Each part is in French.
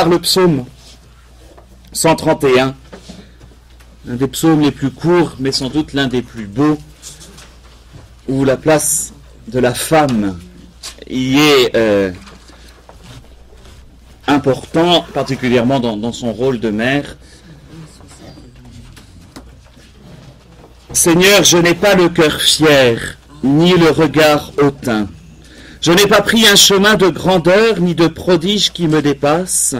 par le psaume 131, un des psaumes les plus courts, mais sans doute l'un des plus beaux, où la place de la femme y est euh, important, particulièrement dans, son rôle de mère. Seigneur, je n'ai pas le cœur fier, ni le regard hautain. Je n'ai pas pris un chemin de grandeur, ni de prodige qui me dépasse.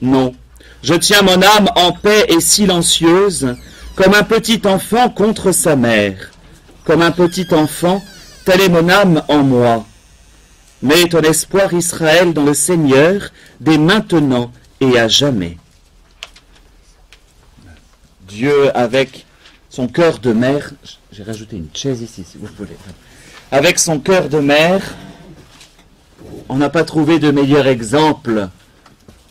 Non, je tiens mon âme en paix et silencieuse, comme un petit enfant contre sa mère. Comme un petit enfant, telle est mon âme en moi. Mets ton espoir Israël dans le Seigneur, dès maintenant et à jamais. Dieu avec son cœur de mère, j'ai rajouté une chaise ici si vous voulez, avec son cœur de mère, on n'a pas trouvé de meilleur exemple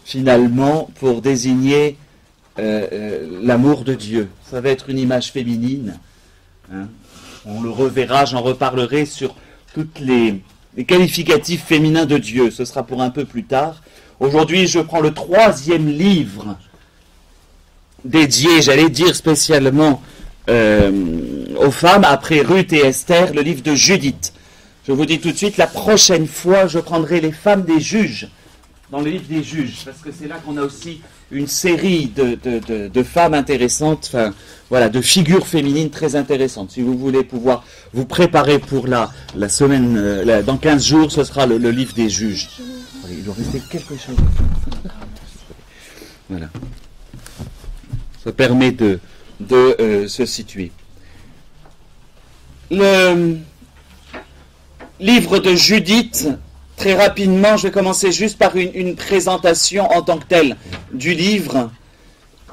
finalement pour désigner euh, euh, l'amour de Dieu. Ça va être une image féminine. Hein. On le reverra, j'en reparlerai sur toutes les, qualificatifs féminins de Dieu. Ce sera pour un peu plus tard. Aujourd'hui, je prends le troisième livre dédié, j'allais dire spécialement euh, aux femmes, après Ruth et Esther, le livre de Judith. Je vous dis tout de suite, la prochaine fois, je prendrai les femmes des juges, dans le livre des juges, parce que c'est là qu'on a aussi une série de, femmes intéressantes, enfin, voilà, de figures féminines très intéressantes. Si vous voulez pouvoir vous préparer pour la, la semaine, euh, dans 15 jours, ce sera le, livre des juges. Il doit rester quelque chose. Voilà. Ça permet de, de euh, se situer. Le livre de Judith, très rapidement, je vais commencer juste par une, présentation en tant que telle du livre.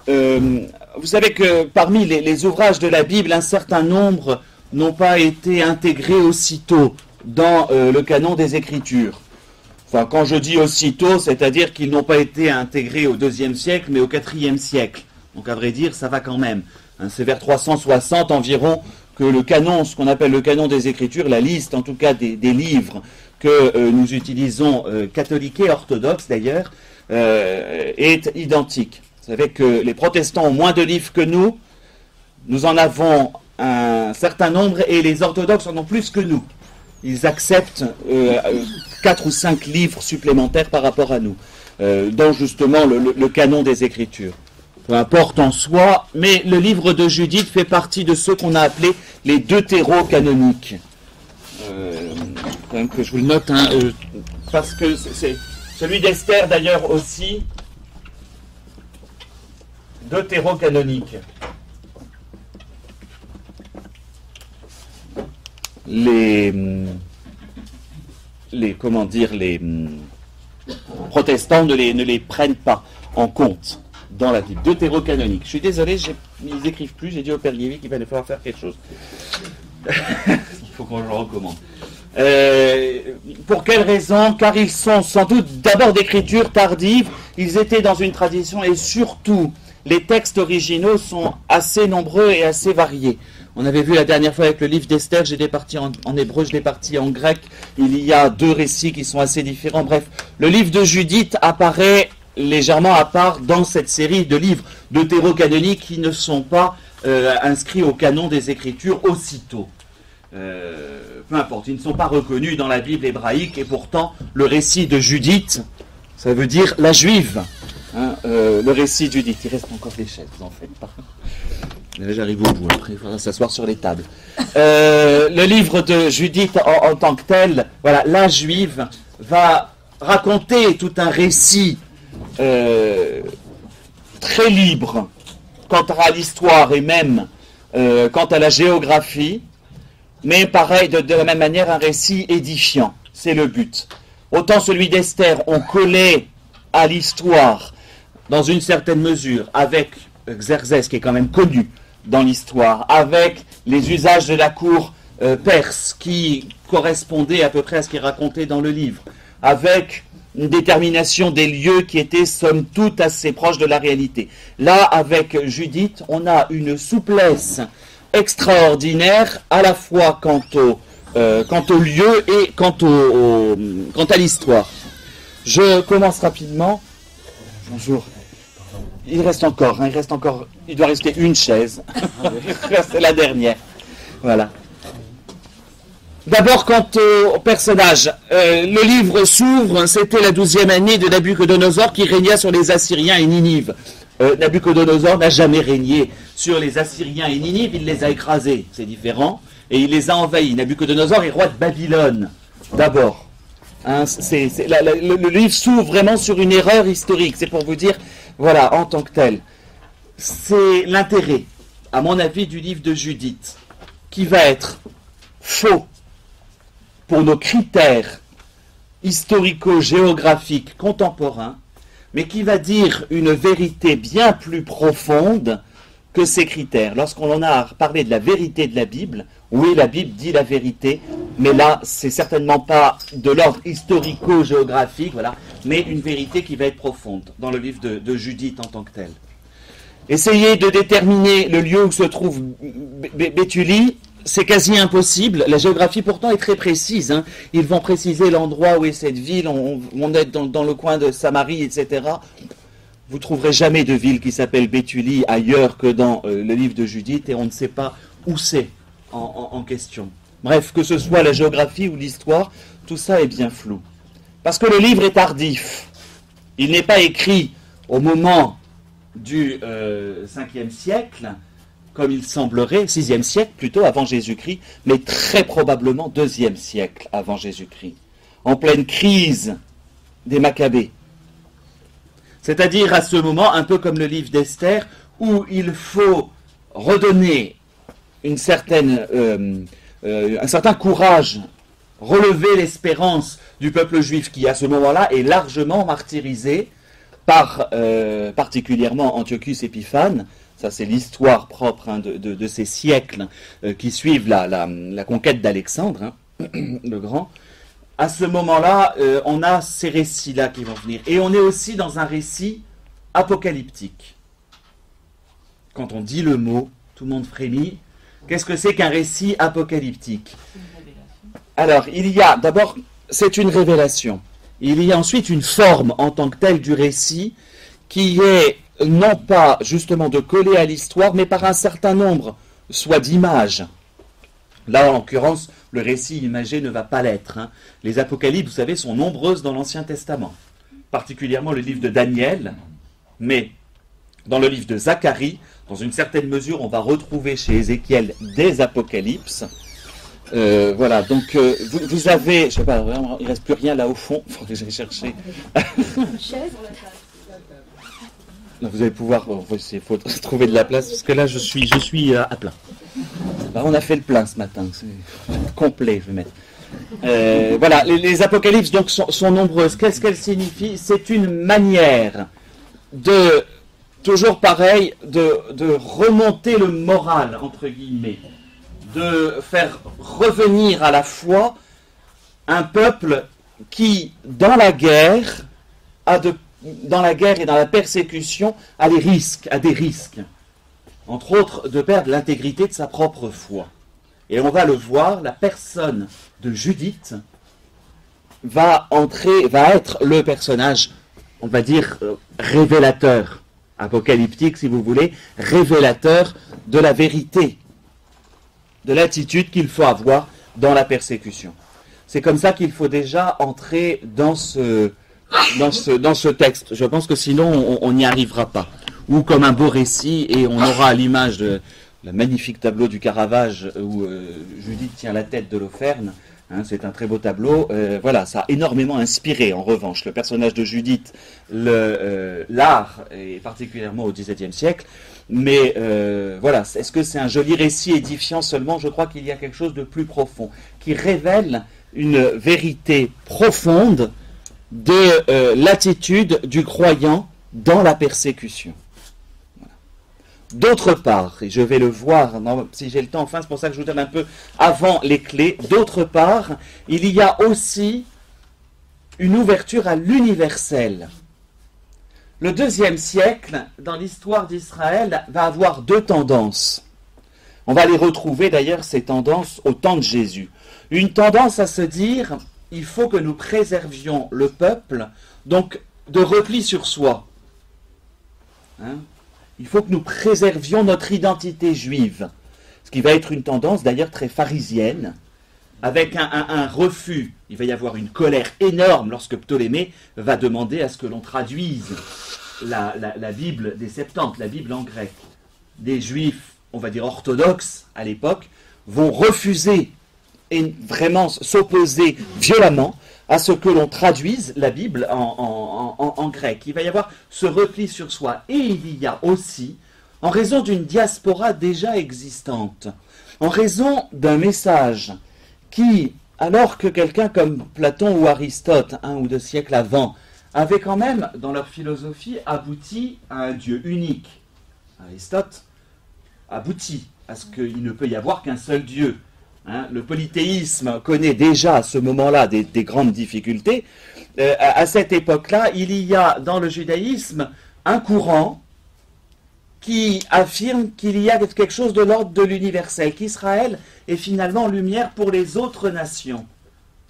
Euh, vous savez que parmi les, ouvrages de la Bible, un certain nombre n'ont pas été intégrés aussitôt dans euh, le canon des Écritures. Enfin, quand je dis aussitôt, c'est-à-dire qu'ils n'ont pas été intégrés au deuxième siècle, mais au quatrième siècle. Donc, à vrai dire, ça va quand même. Hein, c'est vers 360 environ que le canon, ce qu'on appelle le canon des Écritures, la liste en tout cas des, livres que euh, nous utilisons, euh, catholiques et orthodoxes d'ailleurs, euh, est identique. Vous savez que les protestants ont moins de livres que nous, nous en avons un certain nombre et les orthodoxes en ont plus que nous. Ils acceptent quatre ou cinq livres supplémentaires par rapport à nous, dont justement le canon des Écritures peu importe en soi, mais le livre de Judith fait partie de ceux qu'on a appelés les deutéro-canoniques. Euh, quand je vous le note, hein, euh, parce que c'est celui d'Esther d'ailleurs aussi, deutéro-canonique. Les, les, comment dire, les protestants ne les, ne les prennent pas en compte dans la Bible, deutérocanonique. Je suis désolé, ils n'écrivent plus, j'ai dit au Père Lévi qu'il fallait falloir faire quelque chose. Il faut qu'on le recommande. Euh, pour quelle raison Car ils sont sans doute d'abord d'écriture tardive, ils étaient dans une tradition et surtout les textes originaux sont assez nombreux et assez variés. On avait vu la dernière fois avec le livre d'Esther, j'ai parti en, en, hébreu, je l'ai parti en grec. Il y a deux récits qui sont assez différents. Bref, le livre de Judith apparaît légèrement à part dans cette série de livres deutéro-canoniques qui ne sont pas euh, inscrits au canon des Écritures aussitôt. Euh, peu importe, ils ne sont pas reconnus dans la Bible hébraïque et pourtant le récit de Judith, ça veut dire la juive. Hein, euh, le récit de Judith, il reste encore des chaises, en faites pas. J'arrive au bout, après il faudra s'asseoir sur les tables. le livre de Judith en, en, tant que tel, voilà, la juive va raconter tout un récit euh, très libre quant à l'histoire et même euh, quant à la géographie, mais pareil, de, la même manière, un récit édifiant. C'est le but. Autant celui d'Esther, on collait à l'histoire, dans une certaine mesure, avec Xerxès, qui est quand même connu dans l'histoire, avec les usages de la cour euh, perse, qui correspondaient à peu près à ce qui est raconté dans le livre, avec une détermination des lieux qui était somme toute assez proche de la réalité. Là, avec Judith, on a une souplesse extraordinaire à la fois quant au, euh, quant au lieu et quant, au, quant à l'histoire. Je commence rapidement. Bonjour. Il reste encore, hein, il reste encore, il doit rester une chaise. C'est la dernière. Voilà. D'abord, quant au personnage, euh, le livre s'ouvre, c'était la douzième année de Nabucodonosor qui régna sur les Assyriens et Ninive. Euh, Nabucodonosor n'a jamais régné sur les Assyriens et Ninive, il les a écrasés, c'est différent, et il les a envahis. Nabucodonosor est roi de Babylone, d'abord. Hein, le, livre s'ouvre vraiment sur une erreur historique, c'est pour vous dire, voilà, en tant que tel. C'est l'intérêt, à mon avis, du livre de Judith, qui va être faux pour nos critères historico-géographiques contemporains, mais qui va dire une vérité bien plus profonde que ces critères. Lorsqu'on en a parlé de la vérité de la Bible, oui, la Bible dit la vérité, mais là, c'est certainement pas de l'ordre historico-géographique, voilà, mais une vérité qui va être profonde dans le livre de, Judith en tant que tel. Essayez de déterminer le lieu où se trouve Béthulie, c'est quasi impossible. La géographie pourtant est très précise. Hein. Ils vont préciser l'endroit où est cette ville. On, est dans, le coin de Samarie, etc. Vous trouverez jamais de ville qui s'appelle Béthulie ailleurs que dans euh, le livre de Judith et on ne sait pas où c'est en, question. Bref, que ce soit la géographie ou l'histoire, tout ça est bien flou. Parce que le livre est tardif. Il n'est pas écrit au moment du 5e euh, siècle, comme il semblerait, 6e siècle plutôt avant Jésus-Christ, mais très probablement 2e siècle avant Jésus-Christ, en pleine crise des Maccabées. C'est-à-dire à ce moment, un peu comme le livre d'Esther, où il faut redonner une certaine, euh, euh, un certain courage, relever l'espérance du peuple juif qui, à ce moment-là, est largement martyrisé par euh, particulièrement Antiochus Épiphane. Ça, c'est l'histoire propre hein, de, ces siècles qui suivent la, conquête d'Alexandre, hein, le Grand à ce moment-là, euh, on a ces récits-là qui vont venir. Et on est aussi dans un récit apocalyptique. Quand on dit le mot, tout le monde frémit. Qu'est-ce que c'est qu'un récit apocalyptique? Alors, il y a d'abord, c'est une révélation. Il y a ensuite une forme en tant que telle du récit qui est non pas justement de coller à l'histoire, mais par un certain nombre, soit d'images. Là, en l'occurrence, le récit imagé ne va pas l'être. Hein. Les apocalypses, vous savez, sont nombreuses dans l'Ancien Testament, particulièrement le livre de Daniel, mais dans le livre de Zacharie, dans une certaine mesure, on va retrouver chez Ézéchiel des apocalypses. Euh, voilà, donc euh, vous, avez, je sais pas, il reste plus rien là au fond, il faudrait que j'aille chercher. Vous allez pouvoir, il faut trouver de la place, parce que là je suis, je suis euh, à plein. Bah, on a fait le plein ce matin, c'est complet, je vais mettre. Euh, voilà, les, apocalypses donc sont, nombreuses. Qu'est-ce qu'elles signifient? C'est une manière de, toujours pareil, de, de, remonter le moral, entre guillemets, de faire revenir à la foi un peuple qui, dans la guerre, a de, dans la guerre et dans la persécution, a des risques, a des risques entre autres, de perdre l'intégrité de sa propre foi. Et on va le voir, la personne de Judith va entrer, va être le personnage, on va dire, euh, révélateur, apocalyptique si vous voulez, révélateur de la vérité, de l'attitude qu'il faut avoir dans la persécution. C'est comme ça qu'il faut déjà entrer dans ce, dans ce, dans ce texte. Je pense que sinon on n'y arrivera pas ou comme un beau récit, et on aura à l'image de le magnifique tableau du Caravage où euh, Judith tient la tête de l'Auferne. Hein, c'est un très beau tableau. Euh, voilà, ça a énormément inspiré, en revanche, le personnage de Judith, euh, l'art, et particulièrement au XVIIe siècle. Mais voilà, est-ce que c'est un joli récit édifiant seulement? Je crois qu'il y a quelque chose de plus profond, qui révèle une vérité profonde de l'attitude du croyant dans la persécution. D'autre part, et je vais le voir si j'ai le temps, enfin c'est pour ça que je vous donne un peu avant les clés, d'autre part, il y a aussi une ouverture à l'universel. Le deuxième siècle, dans l'histoire d'Israël, va avoir deux tendances. On va les retrouver d'ailleurs, ces tendances, au temps de Jésus. Une tendance à se dire, il faut que nous préservions le peuple, donc de repli sur soi. Hein? Il faut que nous préservions notre identité juive. Ce qui va être une tendance d'ailleurs très pharisienne, avec un, refus. Il va y avoir une colère énorme lorsque Ptolémée va demander à ce que l'on traduise la, la Bible des Septante, la Bible en grec. Des juifs, on va dire orthodoxes à l'époque, vont refuser et vraiment s'opposer violemment à ce que l'on traduise la Bible en, grec. Il va y avoir ce repli sur soi. Et il y a aussi, en raison d'une diaspora déjà existante, en raison d'un message qui, alors que quelqu'un comme Platon ou Aristote, un ou deux siècles avant, avait quand même, dans leur philosophie, abouti à un Dieu unique. Aristote aboutit à ce qu'il ne peut y avoir qu'un seul Dieu. Hein, le polythéisme connaît déjà à ce moment-là des, grandes difficultés. Euh, à, cette époque-là, il y a dans le judaïsme un courant qui affirme qu'il y a quelque chose de l'ordre de l'universel, qu'Israël est finalement lumière pour les autres nations.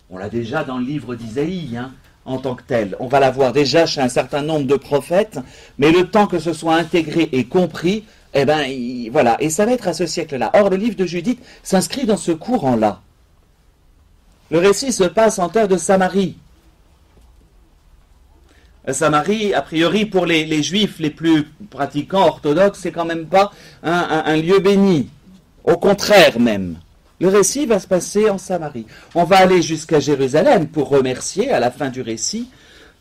On l'a déjà dans le livre d'Isaïe, hein, en tant que tel. On va l'avoir déjà chez un certain nombre de prophètes, mais le temps que ce soit intégré et compris, eh bien, voilà. Et ça va être à ce siècle-là. Or, le livre de Judith s'inscrit dans ce courant-là. Le récit se passe en terre de Samarie. Samarie, a priori, pour les, juifs les plus pratiquants orthodoxes, c'est quand même pas un, lieu béni. Au contraire même. Le récit va se passer en Samarie. On va aller jusqu'à Jérusalem pour remercier à la fin du récit,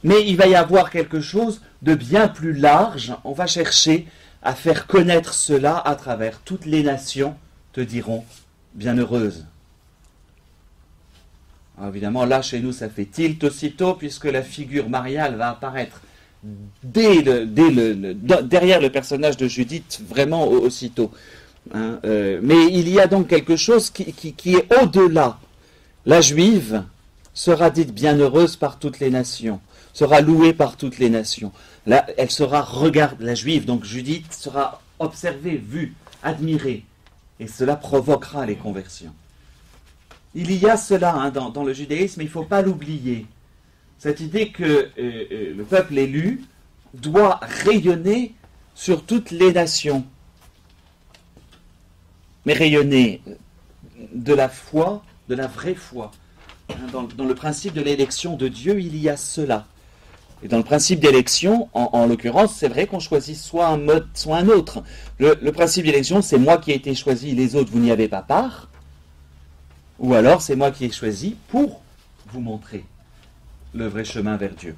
mais il va y avoir quelque chose de bien plus large. On va chercher à faire connaître cela à travers toutes les nations, te diront bienheureuse. évidemment, là, chez nous, ça fait tilt aussitôt, puisque la figure mariale va apparaître derrière le personnage de Judith, vraiment aussitôt. Hein, euh, mais il y a donc quelque chose qui, qui est au-delà. La juive sera dite bienheureuse par toutes les nations, sera louée par toutes les nations. Elle sera regardée, la juive, donc Judith, sera observée, vue, admirée. Et cela provoquera les conversions. Il y a cela hein, dans, le judaïsme, il ne faut pas l'oublier. Cette idée que euh, euh, le peuple élu doit rayonner sur toutes les nations. Mais rayonner de la foi, de la vraie foi. Hein, dans le principe de l'élection de Dieu, il y a cela. Et dans le principe d'élection, en, l'occurrence, c'est vrai qu'on choisit soit un mode, soit un autre. Le, principe d'élection, c'est moi qui ai été choisi, les autres, vous n'y avez pas part. Ou alors, c'est moi qui ai choisi pour vous montrer le vrai chemin vers Dieu.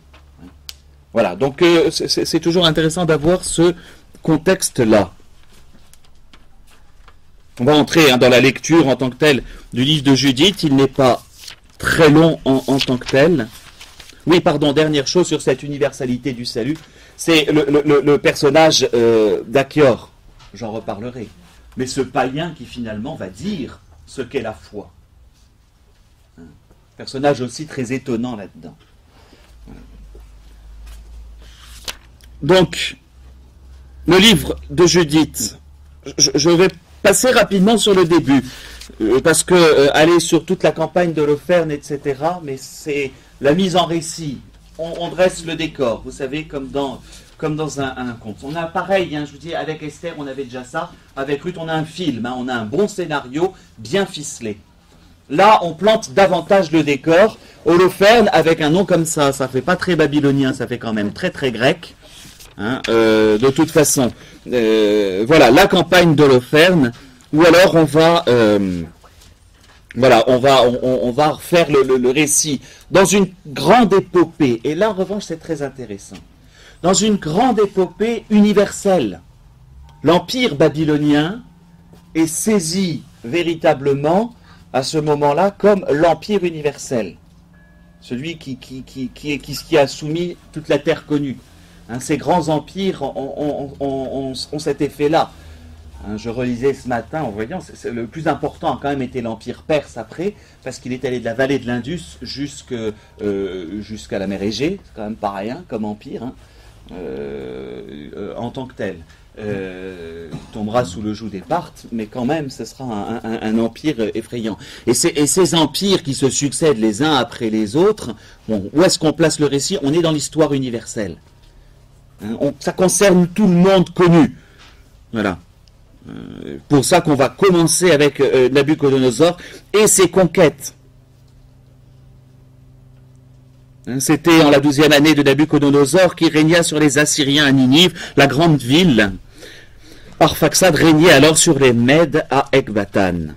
Voilà, donc euh, c'est toujours intéressant d'avoir ce contexte-là. On va entrer hein, dans la lecture en tant que telle du livre de Judith. Il n'est pas très long en tant que tel. Oui, pardon, dernière chose sur cette universalité du salut, c'est le, personnage euh, d'Achior. J'en reparlerai. Mais ce païen qui finalement va dire ce qu'est la foi. Un personnage aussi très étonnant là-dedans. Donc, le livre de Judith, je, vais passer rapidement sur le début, euh, parce que euh, aller sur toute la campagne de Loferne, etc., mais c'est la mise en récit, on, dresse le décor, vous savez, comme dans, un, conte. On a pareil, hein, je vous dis, avec Esther, on avait déjà ça. Avec Ruth, on a un film, hein, on a un bon scénario bien ficelé. Là, on plante davantage le décor. Holoferne, avec un nom comme ça, ça fait pas très babylonien, ça fait quand même très très grec. Hein, euh, de toute façon, euh, voilà, la campagne d'Holoferne, ou alors on va... Euh, voilà, on va, on, refaire le, récit dans une grande épopée. Et là, en revanche, c'est très intéressant. Dans une grande épopée universelle. L'empire babylonien est saisi véritablement à ce moment-là comme l'empire universel. Celui qui, qui, qui, qui, qui, a soumis toute la terre connue. Hein, ces grands empires ont cet effet-là. Hein, je relisais ce matin en voyant, le plus important a quand même été l'Empire perse après, parce qu'il est allé de la vallée de l'Indus euh, jusqu'à la mer Égée, c'est quand même pas rien comme empire, hein, euh, euh, en tant que tel. il tombera sous le joug des Parthes, mais quand même, ce sera un, empire effrayant. Et, ces empires qui se succèdent les uns après les autres, où est-ce qu'on place le récit? On est dans l'histoire universelle. Hein, ça concerne tout le monde connu. Voilà. Euh, pour ça qu'on va commencer avec euh, Nabucodonosor et ses conquêtes. Hein, c'était en la douzième année de Nabucodonosor qui régna sur les Assyriens à Ninive, la grande ville. Arphaxad régnait alors sur les Mèdes à Ekbatan.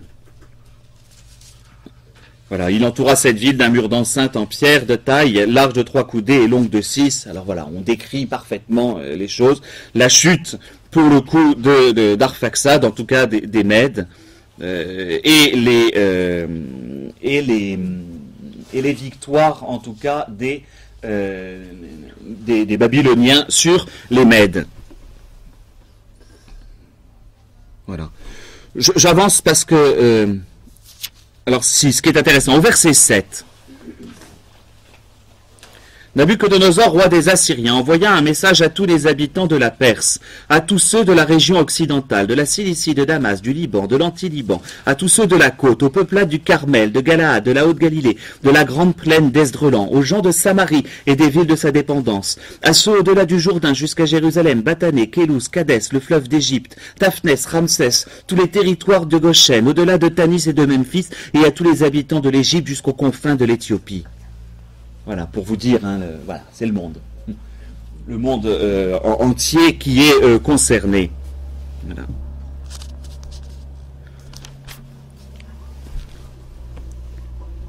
Voilà, il entoura cette ville d'un mur d'enceinte en pierre de taille, large de trois coudées et longue de six. Alors voilà, on décrit parfaitement euh, les choses. La chute, pour le coup, de, d'Arphaxad, en tout cas des, Mèdes, euh, et les euh, et les et les victoires, en tout cas des des, des Babyloniens sur les Mèdes. Voilà. J'avance parce que alors, si, ce qui est intéressant, au verset 7, Nabucodonosor, roi des Assyriens, envoya un message à tous les habitants de la Perse, à tous ceux de la région occidentale, de la Cilicie, de Damas, du Liban, de l'Anti-Liban, à tous ceux de la côte, aux peuplades du Carmel, de Galaad, de la Haute-Galilée, de la grande plaine d'Esdrelan, aux gens de Samarie et des villes de sa dépendance, à ceux au-delà du Jourdain jusqu'à Jérusalem, Batané, Kélus, Cadès, le fleuve d'Égypte, Taphnès, Ramsès, tous les territoires de Goshen, au-delà de Tanis et de Memphis, et à tous les habitants de l'Égypte jusqu'aux confins de l'Éthiopie. Voilà, pour vous dire, hein, voilà, c'est le monde. Le monde euh, entier qui est euh, concerné.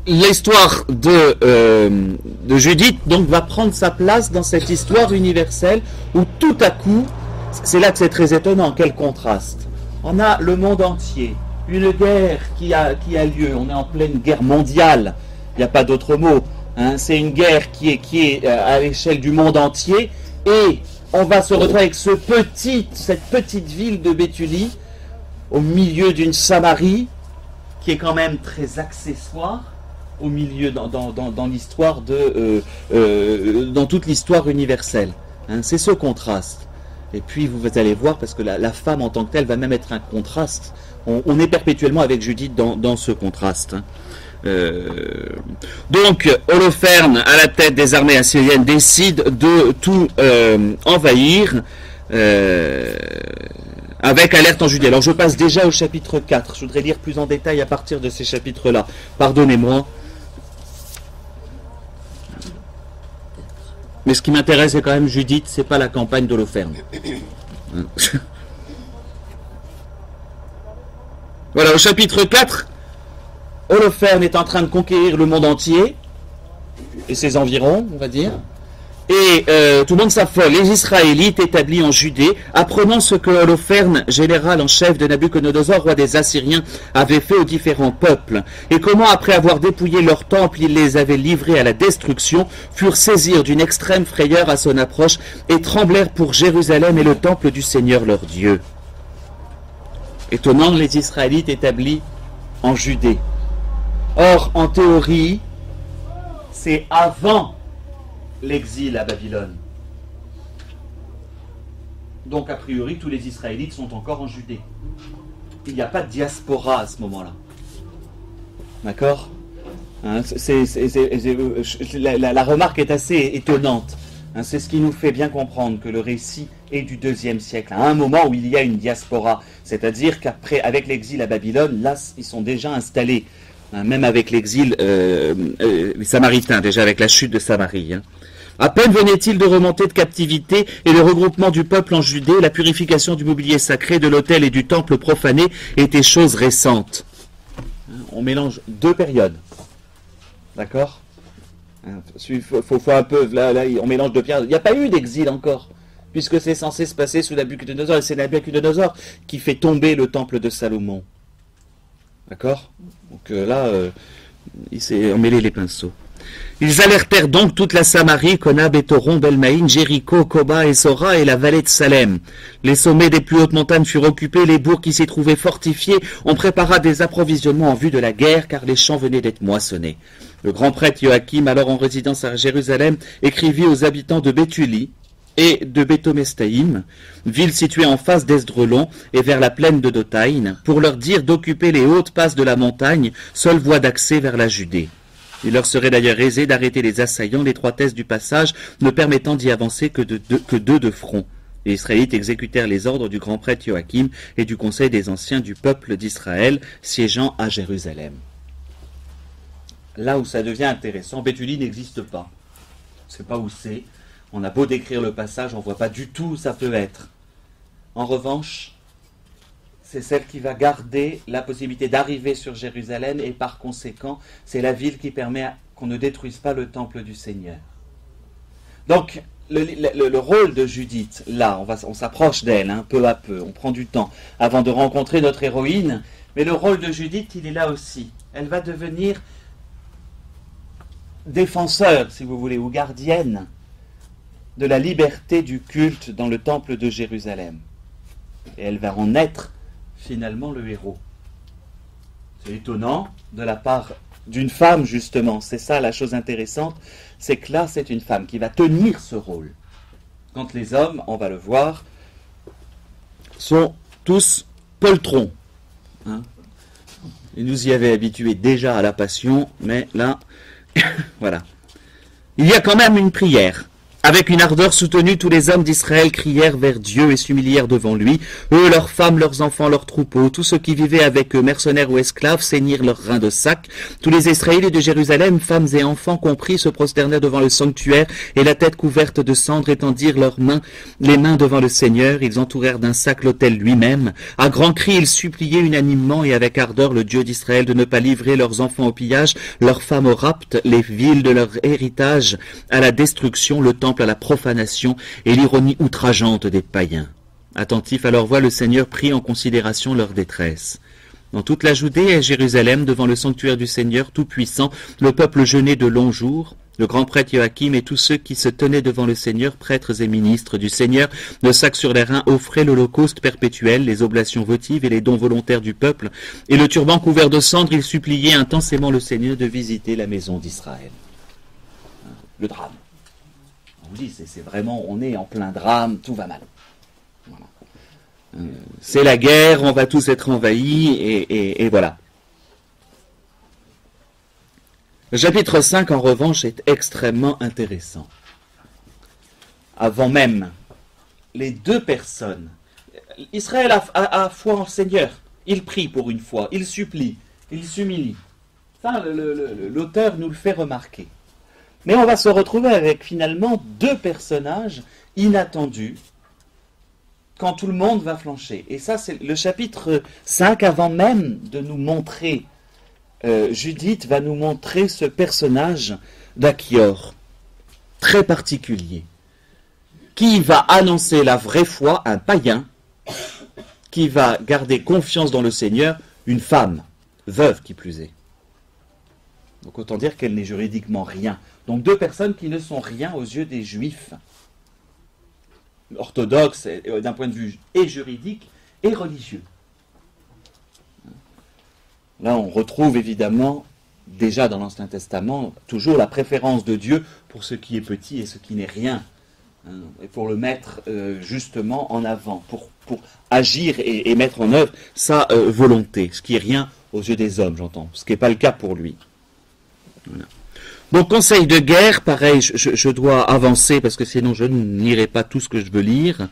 L'histoire de, euh, de Judith donc va prendre sa place dans cette histoire universelle où tout à coup, c'est là que c'est très étonnant, quel contraste. On a le monde entier, une guerre qui a, qui a lieu, on est en pleine guerre mondiale, il n'y a pas d'autre mot. Hein, c'est une guerre qui est, qui est euh, à l'échelle du monde entier. Et on va se retrouver avec cette petite ville de Béthulie, au milieu d'une Samarie, qui est quand même très accessoire, au milieu dans, dans, l'histoire de. Euh, euh, dans toute l'histoire universelle. Hein. c'est ce contraste. Et puis vous allez voir, parce que la, femme en tant que telle va même être un contraste. On, est perpétuellement avec Judith dans, ce contraste. Hein. Euh, donc, Holoferne, à la tête des armées assyriennes, décide de tout euh, envahir euh, avec alerte en Judée. Alors, je passe déjà au chapitre 4. Je voudrais lire plus en détail à partir de ces chapitres-là. Pardonnez-moi. Mais ce qui m'intéresse, c'est quand même Judith, c'est pas la campagne d'Holoferne. voilà, au chapitre 4, Holoferne est en train de conquérir le monde entier et ses environs, on va dire. Et euh, tout le monde s'affole. Les Israélites établis en Judée, apprenant ce que Holoferne, général en chef de Nabucodonosor, roi des Assyriens, avait fait aux différents peuples, et comment, après avoir dépouillé leur temple, il les avait livrés à la destruction, furent saisis d'une extrême frayeur à son approche, et tremblèrent pour Jérusalem et le temple du Seigneur leur Dieu. Étonnant, les Israélites établis en Judée. Or, en théorie, c'est avant l'exil à Babylone. Donc, a priori, tous les Israélites sont encore en Judée. Il n'y a pas de diaspora à ce moment-là. D'accord? Hein, la, remarque est assez étonnante. Hein, c'est ce qui nous fait bien comprendre que le récit est du deuxième siècle, à un moment où il y a une diaspora. C'est-à-dire qu'après, avec l'exil à Babylone, là, ils sont déjà installés. Hein, même avec l'exil, euh, euh, les Samaritains, déjà avec la chute de Samarie. Hein. À peine venait-il de remonter de captivité et le regroupement du peuple en Judée, la purification du mobilier sacré, de l'autel et du temple profané étaient choses récentes. Hein, on mélange deux périodes. D'accord? Il faut, un peu. Là, on mélange deux périodes. Il n'y a pas eu d'exil encore, puisque c'est censé se passer sous Nabucodonosor, et c'est Nabucodonosor qui fait tomber le temple de Salomon. D'accord? Donc euh, là, euh, il s'est emmêlé les pinceaux. Ils alertèrent donc toute la Samarie, Konab et Toron, Belmaïn, Jéricho, Koba et Sora et la vallée de Salem. Les sommets des plus hautes montagnes furent occupés, les bourgs qui s'y trouvaient fortifiés. On prépara des approvisionnements en vue de la guerre, car les champs venaient d'être moissonnés. Le grand prêtre Joachim, alors en résidence à Jérusalem, écrivit aux habitants de Béthulie, et de Béthomestaïm, ville située en face d'Esdrelon et vers la plaine de Dotaïn, pour leur dire d'occuper les hautes passes de la montagne, seule voie d'accès vers la Judée. Il leur serait d'ailleurs aisé d'arrêter les assaillants, l'étroitesse du passage ne permettant d'y avancer que, de, que deux de front. Les Israélites exécutèrent les ordres du grand prêtre Joachim et du conseil des anciens du peuple d'Israël siégeant à Jérusalem. Là où ça devient intéressant, Béthulie n'existe pas. Sait pas où c'est. On a beau décrire le passage, on ne voit pas du tout où ça peut être. En revanche, c'est celle qui va garder la possibilité d'arriver sur Jérusalem et par conséquent, c'est la ville qui permet qu'on ne détruise pas le temple du Seigneur. Donc, le, rôle de Judith, là, on, s'approche d'elle hein, peu à peu, on prend du temps avant de rencontrer notre héroïne, mais le rôle de Judith, il est là aussi. Elle va devenir défenseur, si vous voulez, ou gardienne de la liberté du culte dans le temple de Jérusalem. Et elle va en être finalement le héros. C'est étonnant de la part d'une femme, justement. C'est ça la chose intéressante, c'est que là, c'est une femme qui va tenir ce rôle. Quand les hommes, on va le voir, sont tous poltrons. Hein? Il nous y avait habitués déjà à la passion, mais là, voilà. Il y a quand même une prière. Avec une ardeur soutenue, tous les hommes d'Israël crièrent vers Dieu et s'humilièrent devant lui. Eux, leurs femmes, leurs enfants, leurs troupeaux, tous ceux qui vivaient avec eux, mercenaires ou esclaves, saignirent leurs reins de sac. Tous les Israélites de Jérusalem, femmes et enfants compris, se prosternèrent devant le sanctuaire et la tête couverte de cendres étendirent leurs mains, les mains devant le Seigneur. Ils entourèrent d'un sac l'autel lui-même. À grands cris, ils suppliaient unanimement et avec ardeur le Dieu d'Israël de ne pas livrer leurs enfants au pillage, leurs femmes au rapt, les villes de leur héritage à la destruction, le temps à la profanation et l'ironie outrageante des païens. Attentif à leur voix, le Seigneur prit en considération leur détresse. Dans toute la Judée et Jérusalem, devant le sanctuaire du Seigneur Tout-Puissant, le peuple jeûnait de longs jours. Le grand prêtre Joachim et tous ceux qui se tenaient devant le Seigneur, prêtres et ministres du Seigneur, le sac sur les reins, offraient l'holocauste perpétuel, les oblations votives et les dons volontaires du peuple, et le turban couvert de cendres, ils suppliaient intensément le Seigneur de visiter la maison d'Israël. Le drame vous dis, c'est vraiment, on est en plein drame, tout va mal. Euh, c'est la guerre, on va tous être envahis, et, voilà. Le chapitre 5, en revanche, est extrêmement intéressant. Avant même, les deux personnes, Israël a, a, foi en Seigneur. Il prie pour une fois, il supplie, il s'humilie. Ça, l'auteur nous le fait remarquer. Mais on va se retrouver avec finalement deux personnages inattendus quand tout le monde va flancher. Et ça, c'est le chapitre 5, avant même de nous montrer, euh, Judith va nous montrer ce personnage d'Achior, très particulier, qui va annoncer la vraie foi, un païen, qui va garder confiance dans le Seigneur, une femme, veuve qui plus est. Donc autant dire qu'elle n'est juridiquement rien. Donc deux personnes qui ne sont rien aux yeux des juifs orthodoxes euh, d'un point de vue et juridique et religieux. Là, on retrouve évidemment déjà dans l'Ancien Testament toujours la préférence de Dieu pour ce qui est petit et ce qui n'est rien. Hein, et pour le mettre euh, justement en avant, pour, agir et, mettre en œuvre sa euh, volonté, ce qui est rien aux yeux des hommes, j'entends, ce qui n'est pas le cas pour lui. Voilà. Donc conseil de guerre, pareil, je, dois avancer parce que sinon je n'irai pas tout ce que je veux lire.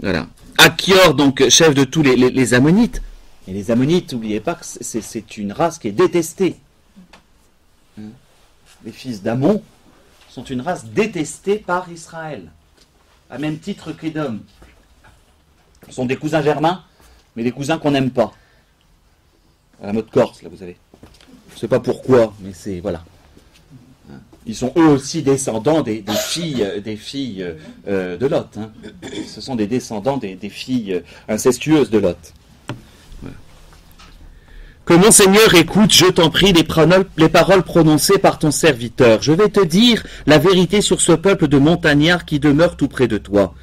Voilà. Achior, donc chef de tous les, Ammonites. Et les Ammonites, n'oubliez pas que c'est une race qui est détestée. Hein. les fils d'Ammon sont une race détestée par Israël, à même titre qu'Édom. Ce sont des cousins germains, mais des cousins qu'on n'aime pas. À la mode corse, là, vous savez. Je ne sais pas pourquoi, mais c'est. Voilà ils sont eux aussi descendants des, filles, des filles euh, euh, de Lot. Hein. Ce sont des descendants des, filles euh, incestueuses de Lot. Que mon Seigneur écoute, je t'en prie, les, les, paroles prononcées par ton serviteur. Je vais te dire la vérité sur ce peuple de montagnards qui demeure tout près de toi.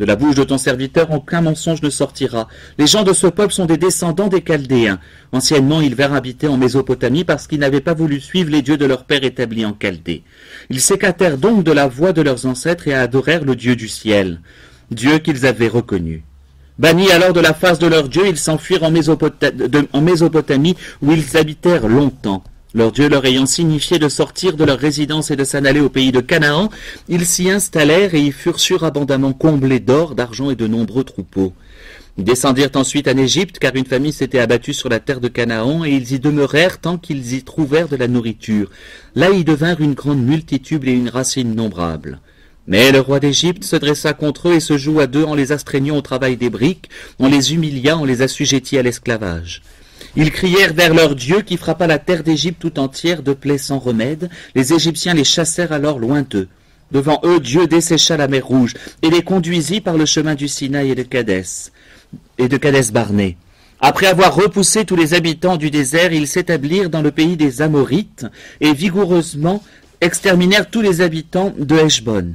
De la bouche de ton serviteur, aucun mensonge ne sortira. Les gens de ce peuple sont des descendants des Chaldéens. Anciennement, ils vinrent habiter en Mésopotamie parce qu'ils n'avaient pas voulu suivre les dieux de leur père établis en Chaldée. Ils s'écartèrent donc de la voie de leurs ancêtres et adorèrent le Dieu du ciel, Dieu qu'ils avaient reconnu. Bannis alors de la face de leur Dieu, ils s'enfuirent en, en Mésopotamie où ils habitèrent longtemps. Leur Dieu leur ayant signifié de sortir de leur résidence et de s'en aller au pays de Canaan, ils s'y installèrent et y furent surabondamment comblés d'or, d'argent et de nombreux troupeaux. Ils descendirent ensuite en Égypte, car une famille s'était abattue sur la terre de Canaan, et ils y demeurèrent tant qu'ils y trouvèrent de la nourriture. Là y devinrent une grande multitude et une race innombrable. Mais le roi d'Égypte se dressa contre eux et se joua d'eux en les astreignant au travail des briques, en les humilia, en les assujettit à l'esclavage. Ils crièrent vers leur Dieu qui frappa la terre d'Égypte tout entière de plaies sans remède. Les Égyptiens les chassèrent alors loin d'eux. Devant eux, Dieu dessécha la mer Rouge et les conduisit par le chemin du Sinaï et de Cadès et de Cadès Barnée. Après avoir repoussé tous les habitants du désert, ils s'établirent dans le pays des Amorites et vigoureusement exterminèrent tous les habitants de Heshbon.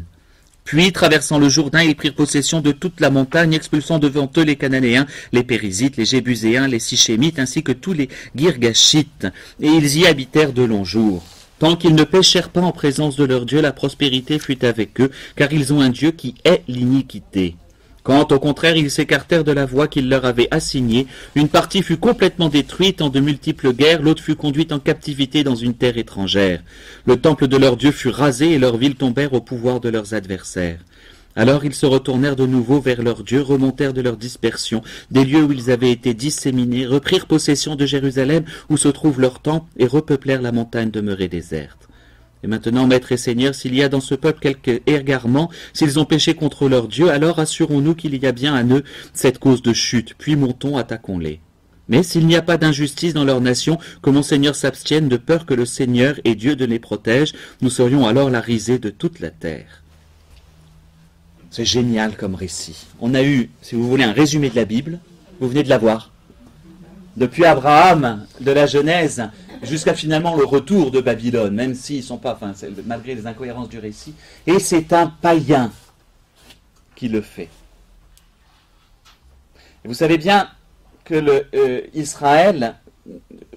Puis, traversant le Jourdain, ils prirent possession de toute la montagne, expulsant devant eux les Cananéens, les Périsites, les Jébuséens, les Sichémites, ainsi que tous les Girgashites, et ils y habitèrent de longs jours. Tant qu'ils ne péchèrent pas en présence de leur Dieu, la prospérité fut avec eux, car ils ont un Dieu qui est l'iniquité. Quand au contraire ils s'écartèrent de la voie qu'il leur avait assignée, une partie fut complètement détruite en de multiples guerres, l'autre fut conduite en captivité dans une terre étrangère. Le temple de leur Dieu fut rasé et leurs villes tombèrent au pouvoir de leurs adversaires. Alors ils se retournèrent de nouveau vers leur Dieu, remontèrent de leur dispersion, des lieux où ils avaient été disséminés, reprirent possession de Jérusalem où se trouve leur temple, et repeuplèrent la montagne demeurée déserte. Et maintenant, Maître et Seigneur, s'il y a dans ce peuple quelque égarement, s'ils ont péché contre leur Dieu, alors assurons-nous qu'il y a bien à eux cette cause de chute, puis montons, attaquons-les. Mais s'il n'y a pas d'injustice dans leur nation, que mon Seigneur s'abstienne de peur que le Seigneur et Dieu de les protège, nous serions alors la risée de toute la terre. C'est génial comme récit. On a eu, si vous voulez, un résumé de la Bible. Vous venez de la voir. Depuis Abraham, de la Genèse, jusqu'à finalement le retour de Babylone, même s'ils sont pas, enfin, malgré les incohérences du récit. Et c'est un païen qui le fait. Vous savez bien que le, euh, Israël,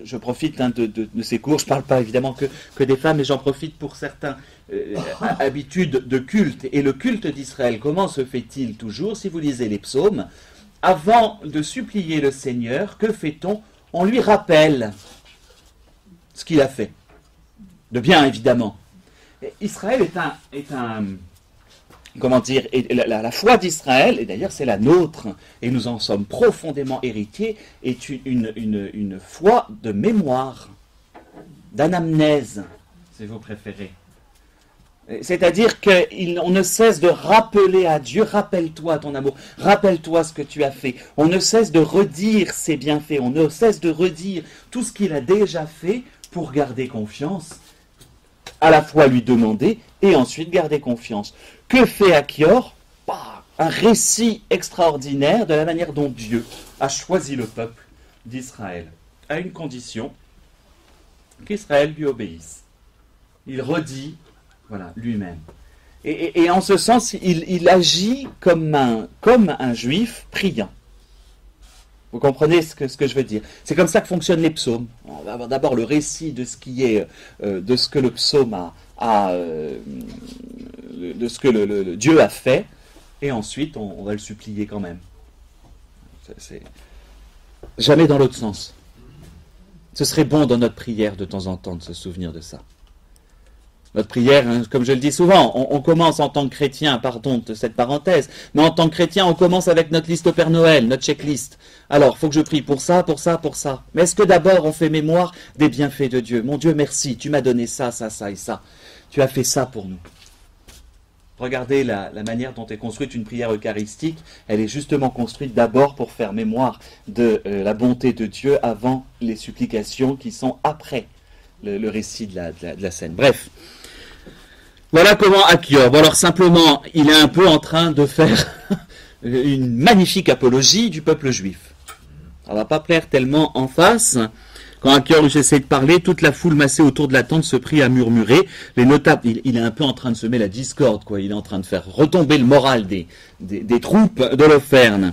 je profite hein, de, ces cours, je ne parle pas évidemment que, que des femmes, mais j'en profite pour certaines euh, habitudes de culte. Et le culte d'Israël, comment se fait-il toujours? Si vous lisez les psaumes, avant de supplier le Seigneur, que fait-on? On lui rappelle ce qu'il a fait. De bien, évidemment. Israël est un, est un comment dire, la, foi d'Israël, et d'ailleurs c'est la nôtre, et nous en sommes profondément héritiers, est une, une, une foi de mémoire, d'anamnèse, si vous préférez. C'est-à-dire qu'on ne cesse de rappeler à Dieu, rappelle-toi ton amour, rappelle-toi ce que tu as fait. On ne cesse de redire ses bienfaits, on ne cesse de redire tout ce qu'il a déjà fait pour garder confiance, à la fois lui demander et ensuite garder confiance. Que fait Achior? Bah, Un récit extraordinaire de la manière dont Dieu a choisi le peuple d'Israël, à une condition qu'Israël lui obéisse. Il redit voilà, lui-même. Et, en ce sens, il, agit comme un, juif priant. Vous comprenez ce que, je veux dire? C'est comme ça que fonctionnent les psaumes. On va avoir d'abord le récit de ce qui est, euh, de ce que le psaume a, euh, de ce que le, Dieu a fait, et ensuite on, va le supplier quand même. Jamais dans l'autre sens. Ce serait bon dans notre prière de temps en temps de se souvenir de ça. Notre prière, hein, comme je le dis souvent, on, commence en tant que chrétien, pardon de cette parenthèse, mais en tant que chrétien, on commence avec notre liste au Père Noël, notre checklist. Alors, faut que je prie pour ça, pour ça, pour ça. Mais est-ce que d'abord on fait mémoire des bienfaits de Dieu? Mon Dieu, merci, tu m'as donné ça, ça, ça et ça. Tu as fait ça pour nous. Regardez la, manière dont est construite une prière eucharistique. Elle est justement construite d'abord pour faire mémoire de euh, la bonté de Dieu avant les supplications qui sont après le, récit de la scène. Bref. Voilà comment Achior. Bon alors simplement, il est un peu en train de faire une magnifique apologie du peuple juif. Ça va pas plaire tellement en face. Quand Achior essaie de parler, toute la foule massée autour de la tente se prit à murmurer. Les notables, il, est un peu en train de semer la discorde, quoi. Il est en train de faire retomber le moral des, troupes de.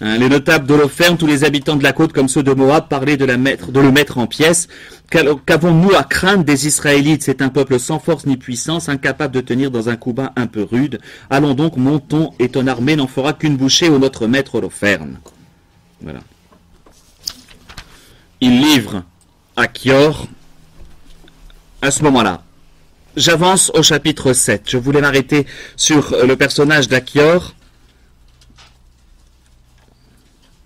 Hein, les notables d'Holoferne, tous les habitants de la côte comme ceux de Moab parlaient de, le mettre en pièces. Qu'avons-nous à craindre des Israélites? C'est un peuple sans force ni puissance, incapable de tenir dans un combat un peu rude. Allons donc, montons, et ton armée n'en fera qu'une bouchée au notre maître Holoferne. Voilà. Il livre à Kior à ce moment-là. J'avance au chapitre 7. Je voulais m'arrêter sur le personnage d'Achior.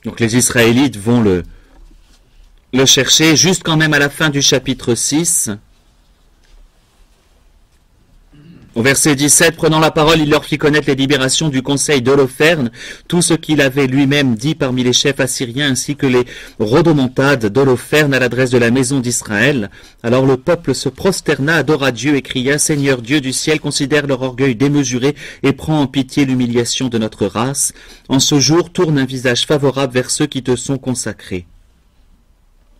Donc les Israélites vont le, le chercher juste quand même à la fin du chapitre 6. Au verset 17, prenant la parole, il leur fit connaître les libérations du conseil d'Holoferne, tout ce qu'il avait lui-même dit parmi les chefs assyriens, ainsi que les rodomontades d'Holoferne à l'adresse de la maison d'Israël. Alors le peuple se prosterna, adora Dieu et cria, Seigneur Dieu du ciel, considère leur orgueil démesuré et prends en pitié l'humiliation de notre race. En ce jour, tourne un visage favorable vers ceux qui te sont consacrés.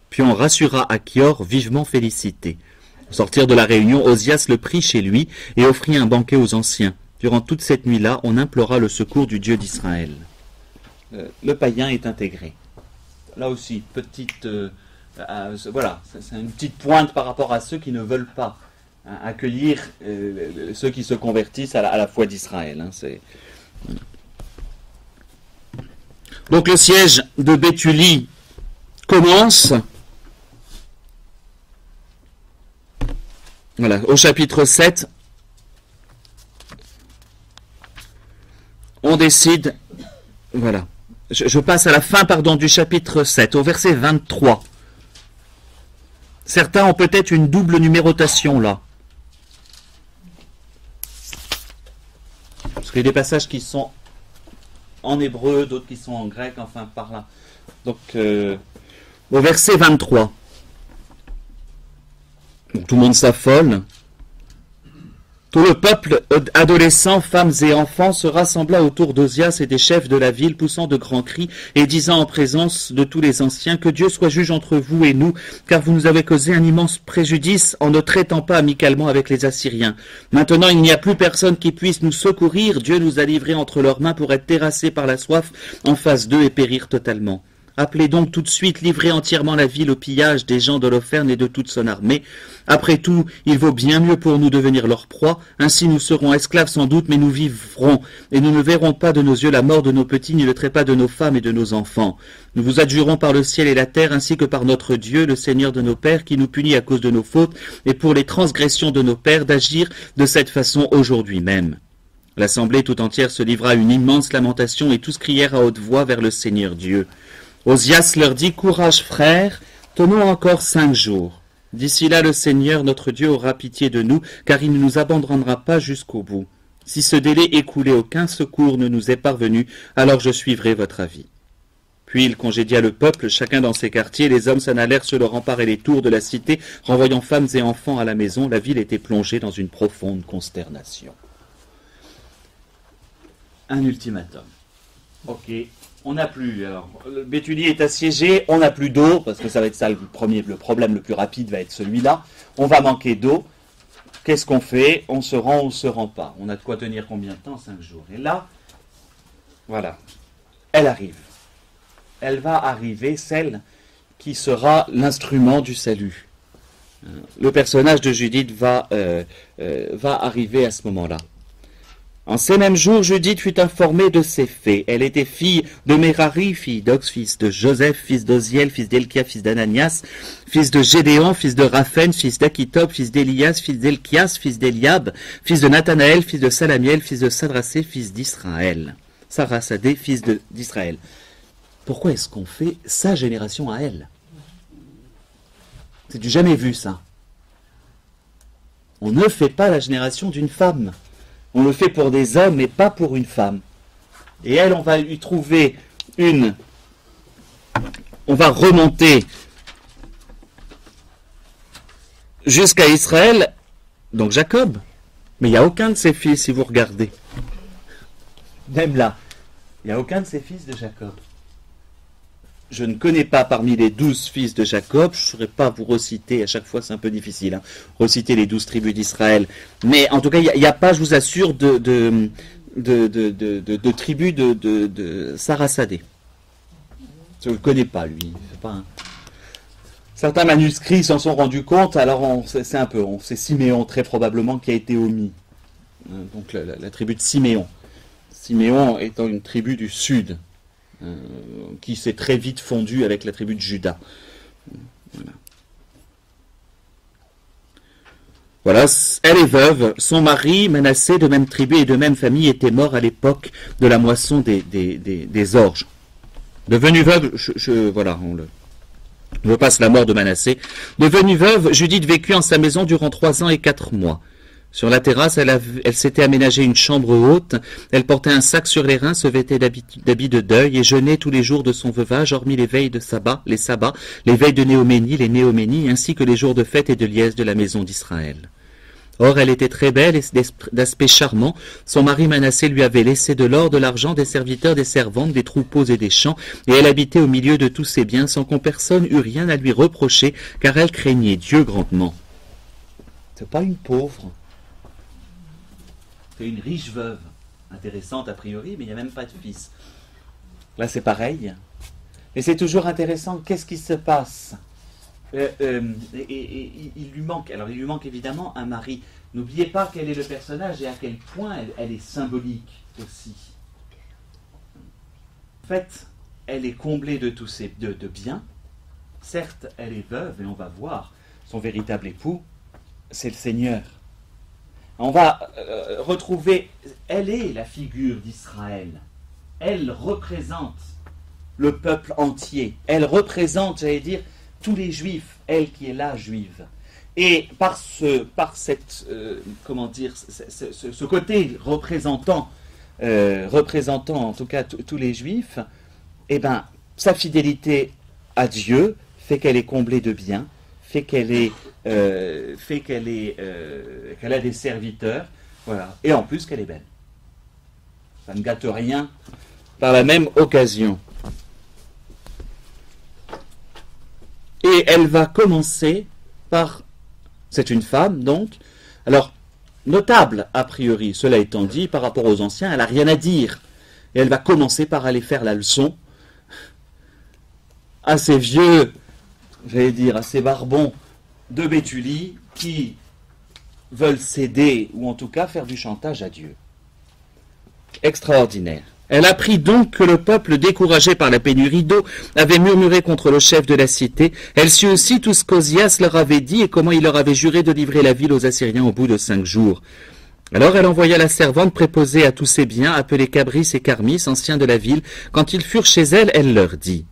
Puis on rassura Achior, vivement félicité. Au sortir de la réunion, Osias le prit chez lui et offrit un banquet aux anciens. Durant toute cette nuit-là, on implora le secours du Dieu d'Israël. Euh, le païen est intégré. Là aussi, petite, euh, euh, voilà, c'est une petite pointe par rapport à ceux qui ne veulent pas hein, accueillir ceux qui se convertissent à la, foi d'Israël. Hein, Donc le siège de Béthulie commence. Au chapitre 7, on décide, voilà, je, passe à la fin, pardon, du chapitre 7, au verset 23. Certains ont peut-être une double numérotation là. Parce qu'il y a des passages qui sont en hébreu, d'autres qui sont en grec, enfin par là. Donc, euh, au verset 23 tout le peuple, adolescents, femmes et enfants, se rassembla autour d'Osias et des chefs de la ville, poussant de grands cris et disant en présence de tous les anciens que Dieu soit juge entre vous et nous, car vous nous avez causé un immense préjudice en ne traitant pas amicalement avec les Assyriens. Maintenant, il n'y a plus personne qui puisse nous secourir. Dieu nous a livrés entre leurs mains pour être terrassés par la soif en face d'eux et périr totalement. Appelez donc tout de suite, livrez entièrement la ville au pillage des gens d'Holoferne et de toute son armée. Après tout, il vaut bien mieux pour nous devenir leur proie, ainsi nous serons esclaves sans doute, mais nous vivrons, et nous ne verrons pas de nos yeux la mort de nos petits, ni le trépas de nos femmes et de nos enfants. Nous vous adjurons par le ciel et la terre, ainsi que par notre Dieu, le Seigneur de nos pères, qui nous punit à cause de nos fautes, et pour les transgressions de nos pères, d'agir de cette façon aujourd'hui même. L'assemblée tout entière se livra à une immense lamentation, et tous crièrent à haute voix vers le Seigneur Dieu. Osias leur dit, Courage frères, tenons encore cinq jours. D'ici là le Seigneur notre Dieu aura pitié de nous, car il ne nous abandonnera pas jusqu'au bout. Si ce délai écoulé aucun secours ne nous est parvenu, alors je suivrai votre avis. Puis il congédia le peuple, chacun dans ses quartiers, les hommes s'en allèrent sur le rempart et les tours de la cité, renvoyant femmes et enfants à la maison, la ville était plongée dans une profonde consternation. Un ultimatum. Ok, on n'a plus. Alors, le Béthulie est assiégé, on n'a plus d'eau, parce que ça va être ça le premier, le problème le plus rapide va être celui-là. On va manquer d'eau. Qu'est-ce qu'on fait? On se rend ou on se rend pas? On a de quoi tenir combien de temps? Cinq jours. Et là, voilà, elle arrive. Elle va arriver, celle qui sera l'instrument du salut. Le personnage de Judith va, euh, euh, va arriver à ce moment-là. En ces mêmes jours, Judith fut informée de ces faits. Elle était fille de Merari, fille d'Ox, fils de Joseph, fils d'Oziel, fils d'Elkia, fils d'Ananias, fils de Gédéon, fils de Raphen, fils d'Akitob, fils d'Elias, fils d'Elkias, fils d'Eliab, fils de Nathanaël, fils de Salamiel, fils de Sadrasé, fils d'Israël. Sarasadé, fils d'Israël. Pourquoi est-ce qu'on fait sa génération à elle? C'est du jamais vu ça. On ne fait pas la génération d'une femme. On le fait pour des hommes et pas pour une femme. Et elle, on va lui trouver une... On va remonter jusqu'à Israël, donc Jacob. Mais il n'y a aucun de ses fils, si vous regardez. Même là, il n'y a aucun de ses fils de Jacob. Je ne connais pas parmi les douze fils de Jacob, je ne saurais pas vous reciter, à chaque fois c'est un peu difficile, hein, reciter les douze tribus d'Israël. Mais en tout cas, il n'y a, pas, je vous assure, de, de, de, de tribus de, de, Sarasadé. Je ne le connais pas, lui. Certains manuscrits s'en sont rendus compte, alors c'est un peu, c'est Siméon très probablement qui a été omis. Euh, donc la, la tribu de Siméon. Siméon étant une tribu du sud. Euh, qui s'est très vite fondu avec la tribu de Judas. Voilà, elle est veuve. Son mari, Manassé, de même tribu et de même famille, était mort à l'époque de la moisson des, orges. Devenue veuve, voilà, on le, passe la mort de Manassé. Devenue veuve, Judith vécut en sa maison durant trois ans et quatre mois. Sur la terrasse, elle, s'était aménagée une chambre haute. Elle portait un sac sur les reins, se vêtait d'habits de deuil et jeûnait tous les jours de son veuvage, hormis les veilles de sabbat, les sabbats, les veilles de néoménie, les néoménies, ainsi que les jours de fête et de liesse de la maison d'Israël. Or, elle était très belle et d'aspect charmant. Son mari Manassé lui avait laissé de l'or, de l'argent, des serviteurs, des servantes, des troupeaux et des champs, et elle habitait au milieu de tous ses biens sans qu'on personne eût rien à lui reprocher, car elle craignait Dieu grandement. C'est pas une pauvre, une riche veuve. Intéressante a priori, mais il n'y a même pas de fils. Là, c'est pareil. Et c'est toujours intéressant, qu'est-ce qui se passe? Euh, euh, et, il lui manque, alors il lui manque évidemment un mari. N'oubliez pas quel est le personnage et à quel point elle, est symbolique aussi. En fait, elle est comblée de tous ses de, biens. Certes, elle est veuve et on va voir son véritable époux, c'est le Seigneur. On va euh, retrouver, elle est la figure d'Israël. Elle représente le peuple entier. Elle représente, j'allais dire, tous les juifs, elle qui est là juive. Et par ce, par cette, euh, comment dire, ce, côté représentant, euh, représentant en tout cas tous les juifs, eh ben, sa fidélité à Dieu fait qu'elle est comblée de bien, fait qu'elle est, euh, fait qu'elle est, qu'elle a des serviteurs, voilà, et en plus qu'elle est belle. Ça ne gâte rien par la même occasion. Et elle va commencer par... C'est une femme, donc. Alors, notable, a priori, cela étant dit, par rapport aux anciens, elle n'a rien à dire. Et elle va commencer par aller faire la leçon à ces vieux, j'allais dire, à ces barbons de Béthulie qui veulent céder, ou en tout cas faire du chantage à Dieu. Extraordinaire. Elle apprit donc que le peuple, découragé par la pénurie d'eau, avait murmuré contre le chef de la cité. Elle sut aussi tout ce qu'Ozias leur avait dit et comment il leur avait juré de livrer la ville aux Assyriens au bout de cinq jours. Alors elle envoya la servante préposée à tous ses biens, appelée Cabris et Carmis, anciens de la ville. Quand ils furent chez elle, elle leur dit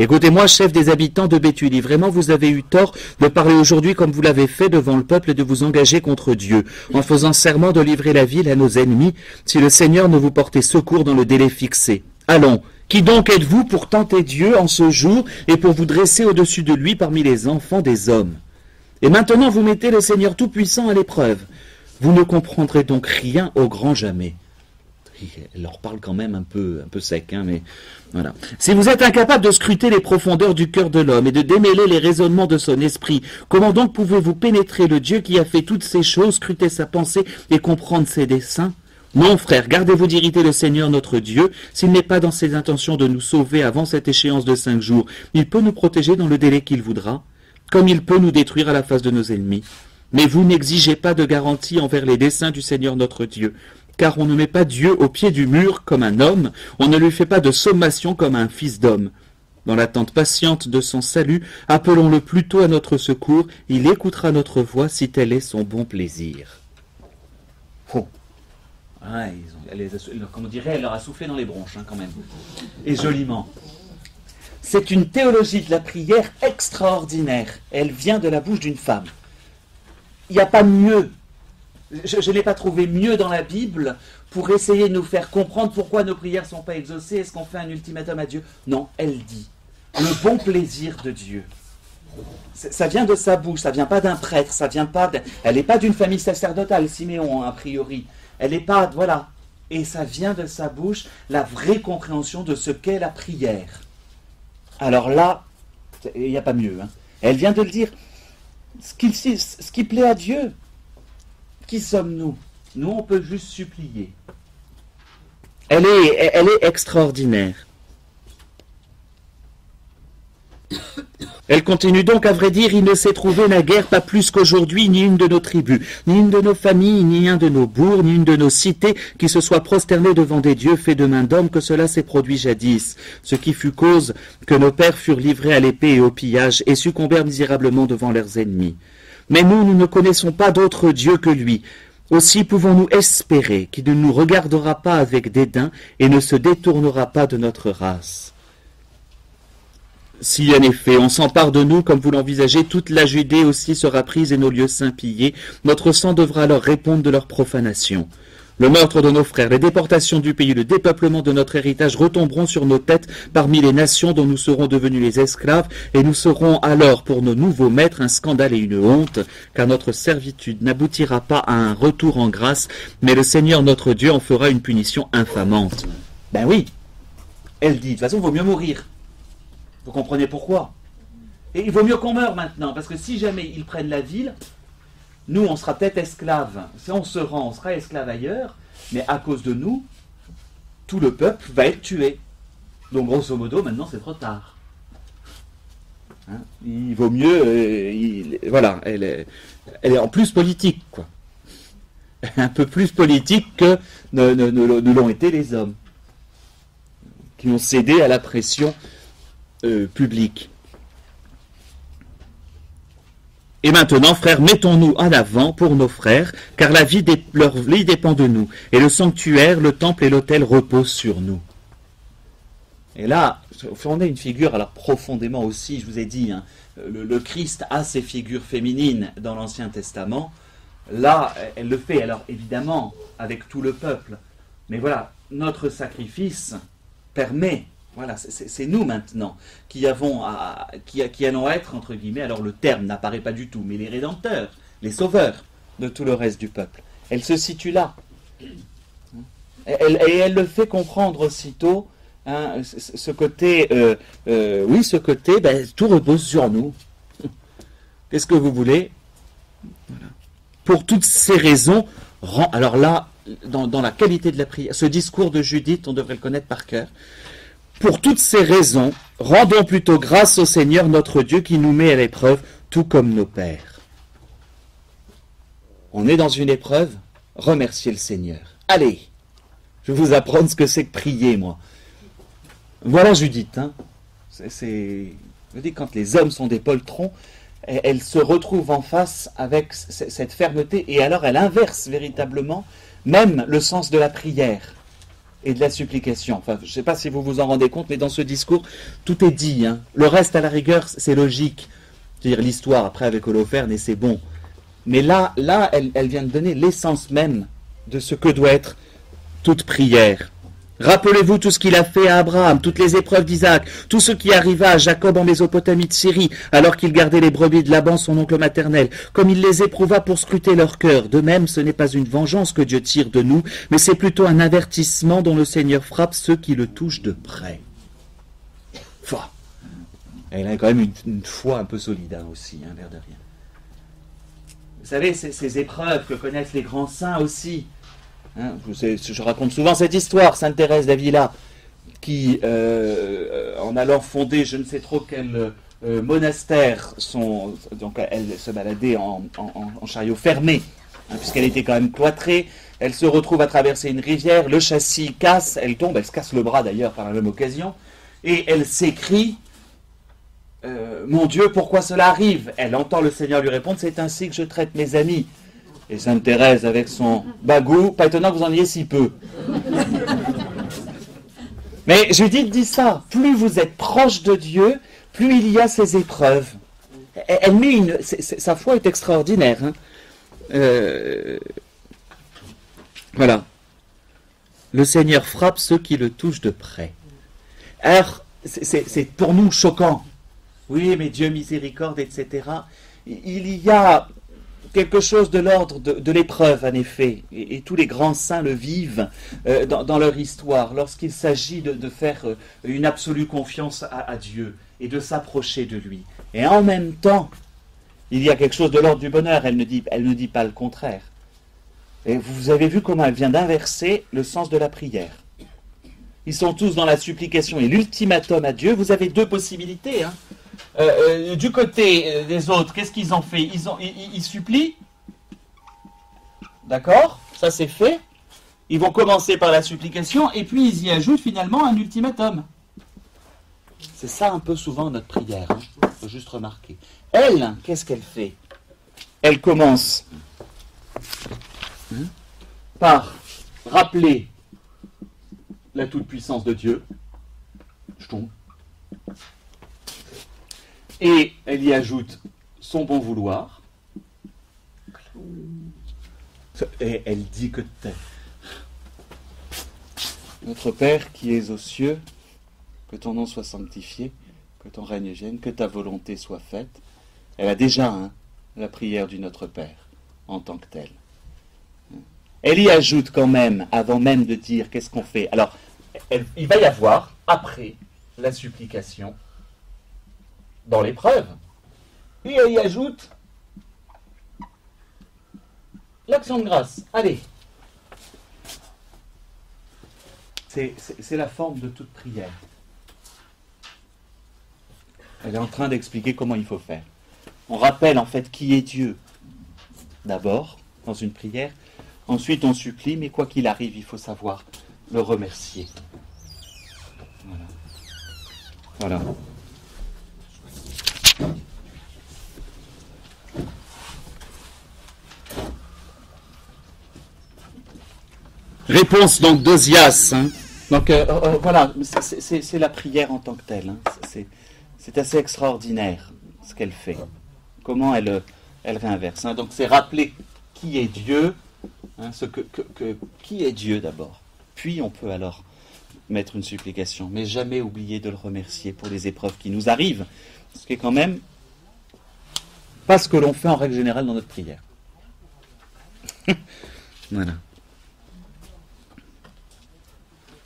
Écoutez-moi, chef des habitants de Béthulie, vraiment vous avez eu tort de parler aujourd'hui comme vous l'avez fait devant le peuple et de vous engager contre Dieu, en faisant serment de livrer la ville à nos ennemis, si le Seigneur ne vous portait secours dans le délai fixé. Allons, qui donc êtes-vous pour tenter Dieu en ce jour et pour vous dresser au-dessus de lui parmi les enfants des hommes? Et maintenant vous mettez le Seigneur Tout-Puissant à l'épreuve. Vous ne comprendrez donc rien au grand jamais. Elle leur parle quand même un peu, un peu sec, hein, mais voilà. Si vous êtes incapable de scruter les profondeurs du cœur de l'homme et de démêler les raisonnements de son esprit, comment donc pouvez-vous pénétrer le Dieu qui a fait toutes ces choses, scruter sa pensée et comprendre ses desseins? Non, frère, gardez-vous d'irriter le Seigneur notre Dieu, s'il n'est pas dans ses intentions de nous sauver avant cette échéance de cinq jours. Il peut nous protéger dans le délai qu'il voudra, comme il peut nous détruire à la face de nos ennemis. Mais vous n'exigez pas de garantie envers les desseins du Seigneur notre Dieu car on ne met pas Dieu au pied du mur comme un homme, on ne lui fait pas de sommation comme un fils d'homme. Dans l'attente patiente de son salut, appelons-le plutôt à notre secours, il écoutera notre voix si tel est son bon plaisir. Oh. Ah, comme on dirait, elle leur a soufflé dans les bronches, hein, quand même. Et joliment. C'est une théologie de la prière extraordinaire. Elle vient de la bouche d'une femme. Il n'y a pas mieux je, n'ai pas trouvé mieux dans la Bible pour essayer de nous faire comprendre pourquoi nos prières ne sont pas exaucées. Est-ce qu'on fait un ultimatum à Dieu? Non, elle dit le bon plaisir de Dieu. Ça vient de sa bouche, ça vient pas d'un prêtre, ça vient pas. Elle n'est pas d'une famille sacerdotale, Siméon, a priori. Elle n'est pas, voilà. Et ça vient de sa bouche la vraie compréhension de ce qu'est la prière. Alors là, il n'y a pas mieux. Hein. Elle vient de le dire. Ce qui plaît à Dieu, qui sommes-nous? Nous, on peut juste supplier. Elle est, elle est extraordinaire. Elle continue donc, à vrai dire, il ne s'est trouvé naguère pas plus qu'aujourd'hui ni une de nos tribus, ni une de nos familles, ni un de nos bourgs, ni une de nos cités qui se soit prosternée devant des dieux faits de main d'homme que cela s'est produit jadis, ce qui fut cause que nos pères furent livrés à l'épée et au pillage et succombèrent misérablement devant leurs ennemis. Mais nous, nous ne connaissons pas d'autre Dieu que lui. Aussi pouvons-nous espérer qu'il ne nous regardera pas avec dédain et ne se détournera pas de notre race. Si en effet on s'empare de nous comme vous l'envisagez, toute la Judée aussi sera prise et nos lieux saints pillés, notre sang devra alors répondre de leur profanation. Le meurtre de nos frères, les déportations du pays, le dépeuplement de notre héritage retomberont sur nos têtes parmi les nations dont nous serons devenus les esclaves, et nous serons alors pour nos nouveaux maîtres un scandale et une honte, car notre servitude n'aboutira pas à un retour en grâce, mais le Seigneur notre Dieu en fera une punition infamante. Ben oui, elle dit, de toute façon, il vaut mieux mourir. Vous comprenez pourquoi? Et il vaut mieux qu'on meure maintenant, parce que si jamais ils prennent la ville, nous, on sera peut-être esclaves. Si on se rend, on sera esclaves ailleurs, mais à cause de nous, tout le peuple va être tué. Donc, grosso modo, maintenant, c'est trop tard. Hein? Il vaut mieux. Euh, voilà, elle est, elle est en plus politique, quoi. Un peu plus politique que ne, l'ont été les hommes, qui ont cédé à la pression euh, publique. Et maintenant, frères, mettons-nous en avant pour nos frères, car la vie leur vie dépend de nous, et le sanctuaire, le temple et l'autel reposent sur nous. Et là, on a une figure, alors profondément aussi, je vous ai dit, hein, le, Christ a ses figures féminines dans l'Ancien Testament. Là, elle le fait, alors évidemment, avec tout le peuple. Mais voilà, notre sacrifice permet voilà, c'est nous maintenant qui, avons qui, qui, allons être, entre guillemets, alors le terme n'apparaît pas du tout, mais les rédempteurs, les sauveurs de tout le reste du peuple. Elle se situe là. et elle le fait comprendre aussitôt, hein, ce côté, euh, euh, oui, ce côté, ben, tout repose sur nous. Qu'est-ce que vous voulez? Pour toutes ces raisons, alors là, dans, la qualité de la prière, ce discours de Judith, on devrait le connaître par cœur. Pour toutes ces raisons, rendons plutôt grâce au Seigneur notre Dieu qui nous met à l'épreuve, tout comme nos pères. On est dans une épreuve, remerciez le Seigneur. Allez, je vais vous apprendre ce que c'est que prier, moi. Voilà Judith. Hein. C'est, je dis, quand les hommes sont des poltrons, elle se retrouve en face avec cette fermeté, et alors elle inverse véritablement même le sens de la prière et de la supplication. Enfin, je ne sais pas si vous vous en rendez compte, mais dans ce discours, tout est dit. Hein. Le reste, à la rigueur, c'est logique. C'est-à-dire l'histoire, après, avec Holoferne, et c'est bon. Mais là, là elle, elle vient de donner l'essence même de ce que doit être toute prière. Rappelez-vous tout ce qu'il a fait à Abraham, toutes les épreuves d'Isaac, tout ce qui arriva à Jacob en Mésopotamie de Syrie, alors qu'il gardait les brebis de Laban, son oncle maternel, comme il les éprouva pour scruter leur cœur. De même, ce n'est pas une vengeance que Dieu tire de nous, mais c'est plutôt un avertissement dont le Seigneur frappe ceux qui le touchent de près. Foi. Elle a quand même une, foi un peu solide aussi, hein, l'air de rien. Vous savez, ces épreuves que connaissent les grands saints aussi, Hein, je, raconte souvent cette histoire, Sainte Thérèse d'Avila, qui, euh, en allant fonder je ne sais trop quel euh, monastère, donc elle se baladait en, chariot fermé, hein, puisqu'elle était quand même cloîtrée. Elle se retrouve à traverser une rivière, le châssis casse, elle tombe, elle se casse le bras d'ailleurs par la même occasion, et elle s'écrie euh, Mon Dieu, pourquoi cela arrive? Elle entend le Seigneur lui répondre C'est ainsi que je traite mes amis. Et Sainte Thérèse, avec son bagou, pas étonnant que vous en ayez si peu. Mais Judith dit ça, plus vous êtes proche de Dieu, plus il y a ces épreuves. Elle met une, sa foi est extraordinaire. Hein. Euh, voilà. Le Seigneur frappe ceux qui le touchent de près. Alors, c'est pour nous choquant. Oui, mais Dieu miséricorde, etc. Il y a quelque chose de l'ordre de, l'épreuve, en effet, et, tous les grands saints le vivent euh, dans, leur histoire, lorsqu'il s'agit de, faire euh, une absolue confiance à, Dieu et de s'approcher de lui. Et en même temps, il y a quelque chose de l'ordre du bonheur, elle ne, dit, elle ne dit pas le contraire. Et vous avez vu comment elle vient d'inverser le sens de la prière. Ils sont tous dans la supplication et l'ultimatum à Dieu. Vous avez deux possibilités. Hein. Euh, euh, du côté euh, des autres, qu'est-ce qu'ils ont fait? Ils, supplient? D'accord Ça c'est fait. Ils vont commencer par la supplication et puis ils y ajoutent finalement un ultimatum. C'est ça un peu souvent notre prière. Hein. faut juste remarquer. Elle, qu'est-ce qu'elle fait? Elle commence hein, par rappeler la toute-puissance de Dieu. Je tombe. Et elle y ajoute son bon vouloir. Et elle dit que t'es. Notre Père qui es aux cieux, que ton nom soit sanctifié, que ton règne vienne, que ta volonté soit faite. Elle a déjà hein, la prière du Notre Père en tant que telle. Elle y ajoute quand même, avant même de dire qu'est-ce qu'on fait. Alors, il va y avoir, après la supplication, dans l'épreuve, et elle y ajoute l'action de grâce. Allez. C'est la forme de toute prière. Elle est en train d'expliquer comment il faut faire. On rappelle en fait qui est Dieu. D'abord, dans une prière. Ensuite, on supplie, mais quoi qu'il arrive, il faut savoir le remercier. Voilà. Voilà. Réponse donc d'Osias. Hein. Donc euh, euh, euh, voilà, c'est la prière en tant que telle. Hein. C'est assez extraordinaire ce qu'elle fait. Comment elle, elle réinverse. Hein. Donc c'est rappeler qui est Dieu, qui est Dieu d'abord. Puis on peut alors mettre une supplication, mais jamais oublier de le remercier pour les épreuves qui nous arrivent, ce qui est quand même pas ce que l'on fait en règle générale dans notre prière. voilà.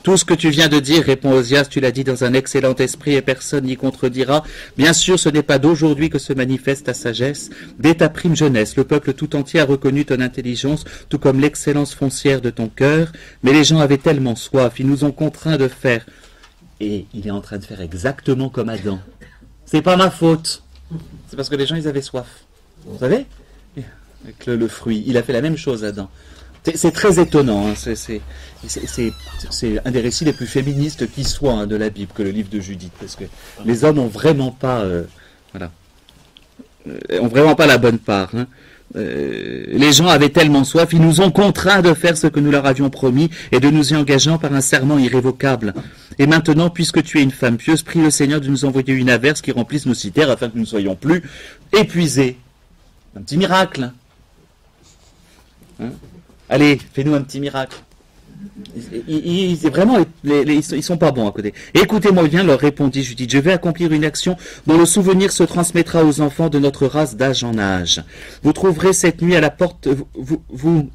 Tout ce que tu viens de dire, répond Osias, tu l'as dit dans un excellent esprit et personne n'y contredira. Bien sûr, ce n'est pas d'aujourd'hui que se manifeste ta sagesse. Dès ta prime jeunesse, le peuple tout entier a reconnu ton intelligence, tout comme l'excellence foncière de ton cœur. Mais les gens avaient tellement soif, ils nous ont contraints de faire. Et il est en train de faire exactement comme Adam. C'est pas ma faute. C'est parce que les gens, ils avaient soif. Vous savez? Avec le, le fruit. Il a fait la même chose, Adam. C'est très étonnant. Hein. C'est un des récits les plus féministes qui soit hein, de la Bible que le livre de Judith, parce que les hommes n'ont vraiment pas, euh, voilà, euh, ont vraiment pas la bonne part. Hein. Euh, les gens avaient tellement soif, ils nous ont contraints de faire ce que nous leur avions promis et de nous y engageant par un serment irrévocable. Et maintenant, puisque tu es une femme pieuse, prie le Seigneur de nous envoyer une averse qui remplisse nos citernes afin que nous ne soyons plus épuisés. Un petit miracle. Hein? Allez, fais-nous un petit miracle. Ils, vraiment, ils, sont pas bons à côté. Écoutez-moi bien, leur répondit Judith. Je vais accomplir une action dont le souvenir se transmettra aux enfants de notre race d'âge en âge. Vous trouverez cette nuit à la porte, vous, vous,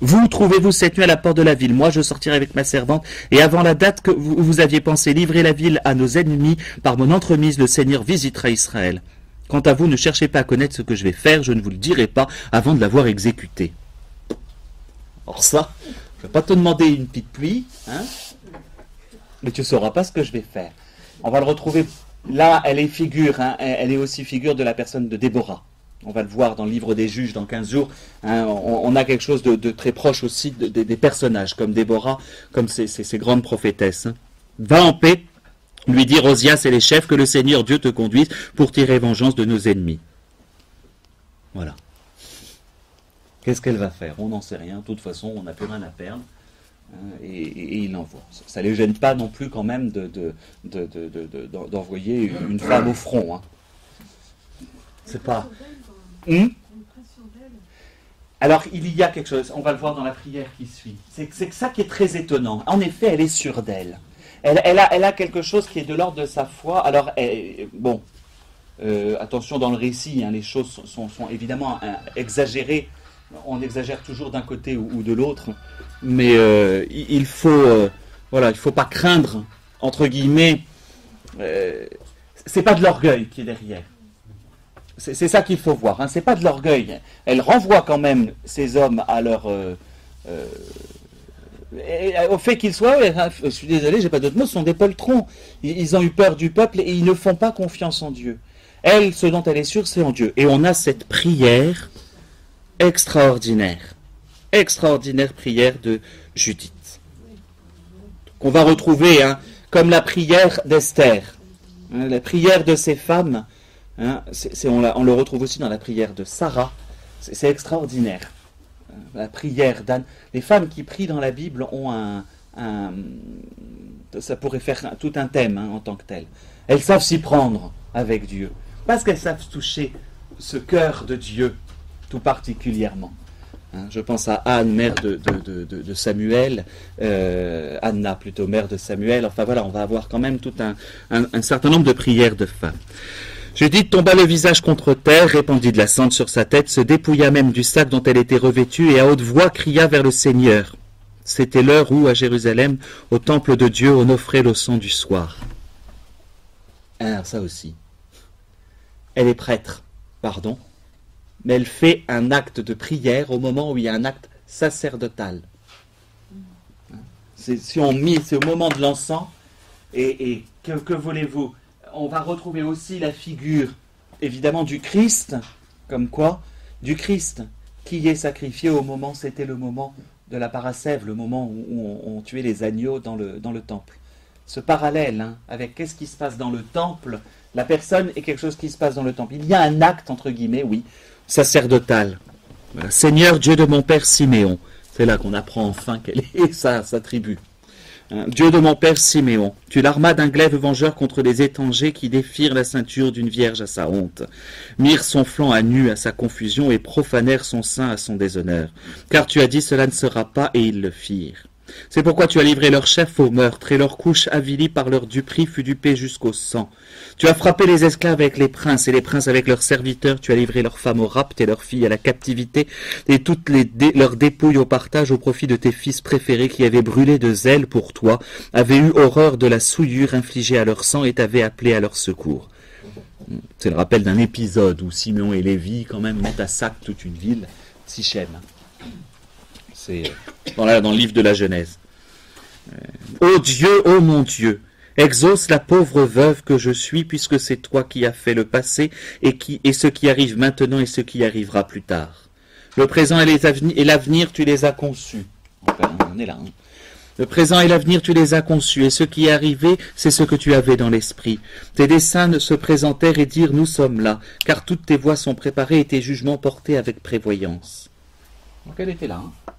vous trouvez-vous cette nuit à la porte de la ville? Moi, je sortirai avec ma servante. Et avant la date que vous, vous aviez pensé livrer la ville à nos ennemis, par mon entremise, le Seigneur visitera Israël. Quant à vous, ne cherchez pas à connaître ce que je vais faire. Je ne vous le dirai pas avant de l'avoir exécuté. Or ça, je ne vais pas te demander une petite pluie, hein, mais tu ne sauras pas ce que je vais faire. On va le retrouver, là, elle est figure, hein, elle est aussi figure de la personne de Déborah. On va le voir dans le livre des juges dans 15 jours. Hein, on, a quelque chose de, très proche aussi des personnages, comme Déborah, comme ces, grandes prophétesses. Va en paix, lui dire Osias et les chefs que le Seigneur Dieu te conduise pour tirer vengeance de nos ennemis. Voilà. Qu'est-ce qu'elle va faire? On n'en sait rien. De toute façon, on n'a plus rien à perdre. Hein, et, il l'envoie. Ça ne les gêne pas non plus quand même d'envoyer de, une femme au front. Hein. C'est pas. Hmm? Alors il y a quelque chose, on va le voir dans la prière qui suit. C'est ça qui est très étonnant. En effet, elle est sûre d'elle. Elle, a, elle, a, quelque chose qui est de l'ordre de sa foi. Alors, bon, euh, attention dans le récit, hein, les choses sont, sont évidemment exagérées on exagère toujours d'un côté ou, de l'autre, mais euh, il faut, euh, voilà, il faut pas craindre entre guillemets. Euh, c'est pas de l'orgueil qui est derrière. C'est ça qu'il faut voir. Hein. C'est pas de l'orgueil. Elle renvoie quand même ces hommes à leur au fait qu'ils soient, je suis désolé, j'ai pas d'autre mot, ce sont des poltrons. Ils ont eu peur du peuple et ils ne font pas confiance en Dieu. Elle, ce dont elle est sûre, c'est en Dieu. Et on a cette prière extraordinaire, extraordinaire prière de Judith. Qu'on va retrouver hein, comme la prière d'Esther, hein, la prière de ces femmes. Hein, on, le retrouve aussi dans la prière de Sarah. C'est extraordinaire. La prière d'Anne. Les femmes qui prient dans la Bible ont un. ça pourrait faire tout un thème en tant que tel. Elles savent s'y prendre avec Dieu. Parce qu'elles savent toucher ce cœur de Dieu tout particulièrement. Hein, je pense à Anne, mère de, Samuel, euh, Anna plutôt, mère de Samuel. Enfin voilà, on va avoir quand même tout un, certain nombre de prières de femmes. Judith tomba le visage contre terre, répandit de la cendre sur sa tête, se dépouilla même du sac dont elle était revêtue et à haute voix cria vers le Seigneur. C'était l'heure où, à Jérusalem, au temple de Dieu, on offrait le sang du soir. Alors ça aussi. Elle est prêtre, pardon, mais elle fait un acte de prière au moment où il y a un acte sacerdotal. si on mise, c'est au moment de l'encens, et, que, voulez-vous? On va retrouver aussi la figure, évidemment, du Christ, comme quoi Du Christ, qui est sacrifié au moment, c'était le moment de la parasève, le moment où, on, tuait les agneaux dans le, dans le temple. Ce parallèle hein, avec qu'est-ce qui se passe dans le temple, la personne et quelque chose qui se passe dans le temple. Il y a un acte, entre guillemets, oui, sacerdotal. Seigneur Dieu de mon père Siméon. C'est là qu'on apprend enfin quelle est sa, sa tribu. Hein, Dieu de mon père Siméon, tu l'armas d'un glaive vengeur contre les étrangers qui défirent la ceinture d'une vierge à sa honte, mirent son flanc à nu à sa confusion et profanèrent son sein à son déshonneur. Car tu as dit cela ne sera pas et ils le firent. C'est pourquoi tu as livré leur chef au meurtre, et leur couche avilie par leur duperie fut dupée jusqu'au sang. Tu as frappé les esclaves avec les princes, et les princes avec leurs serviteurs, tu as livré leurs femmes au rapt et leurs filles à la captivité, et toutes leurs dépouilles au partage au profit de tes fils préférés qui avaient brûlé de zèle pour toi, avaient eu horreur de la souillure infligée à leur sang et t'avaient appelé à leur secours. C'est le rappel d'un épisode où Simeon et Lévi quand même mettent à sac toute une ville, Sichem. C'est euh, dans, le livre de la Genèse. Ô oh Dieu, ô oh mon Dieu, exauce la pauvre veuve que je suis, puisque c'est toi qui as fait le passé, et, qui, et ce qui arrive maintenant et ce qui arrivera plus tard. Le présent et l'avenir, tu les as conçus. on est là. Hein. Le présent et l'avenir, tu les as conçus, et ce qui est arrivé, c'est ce que tu avais dans l'esprit. Tes desseins se présentèrent et dirent Nous sommes là, car toutes tes voies sont préparées et tes jugements portés avec prévoyance. Donc elle était là. Hein.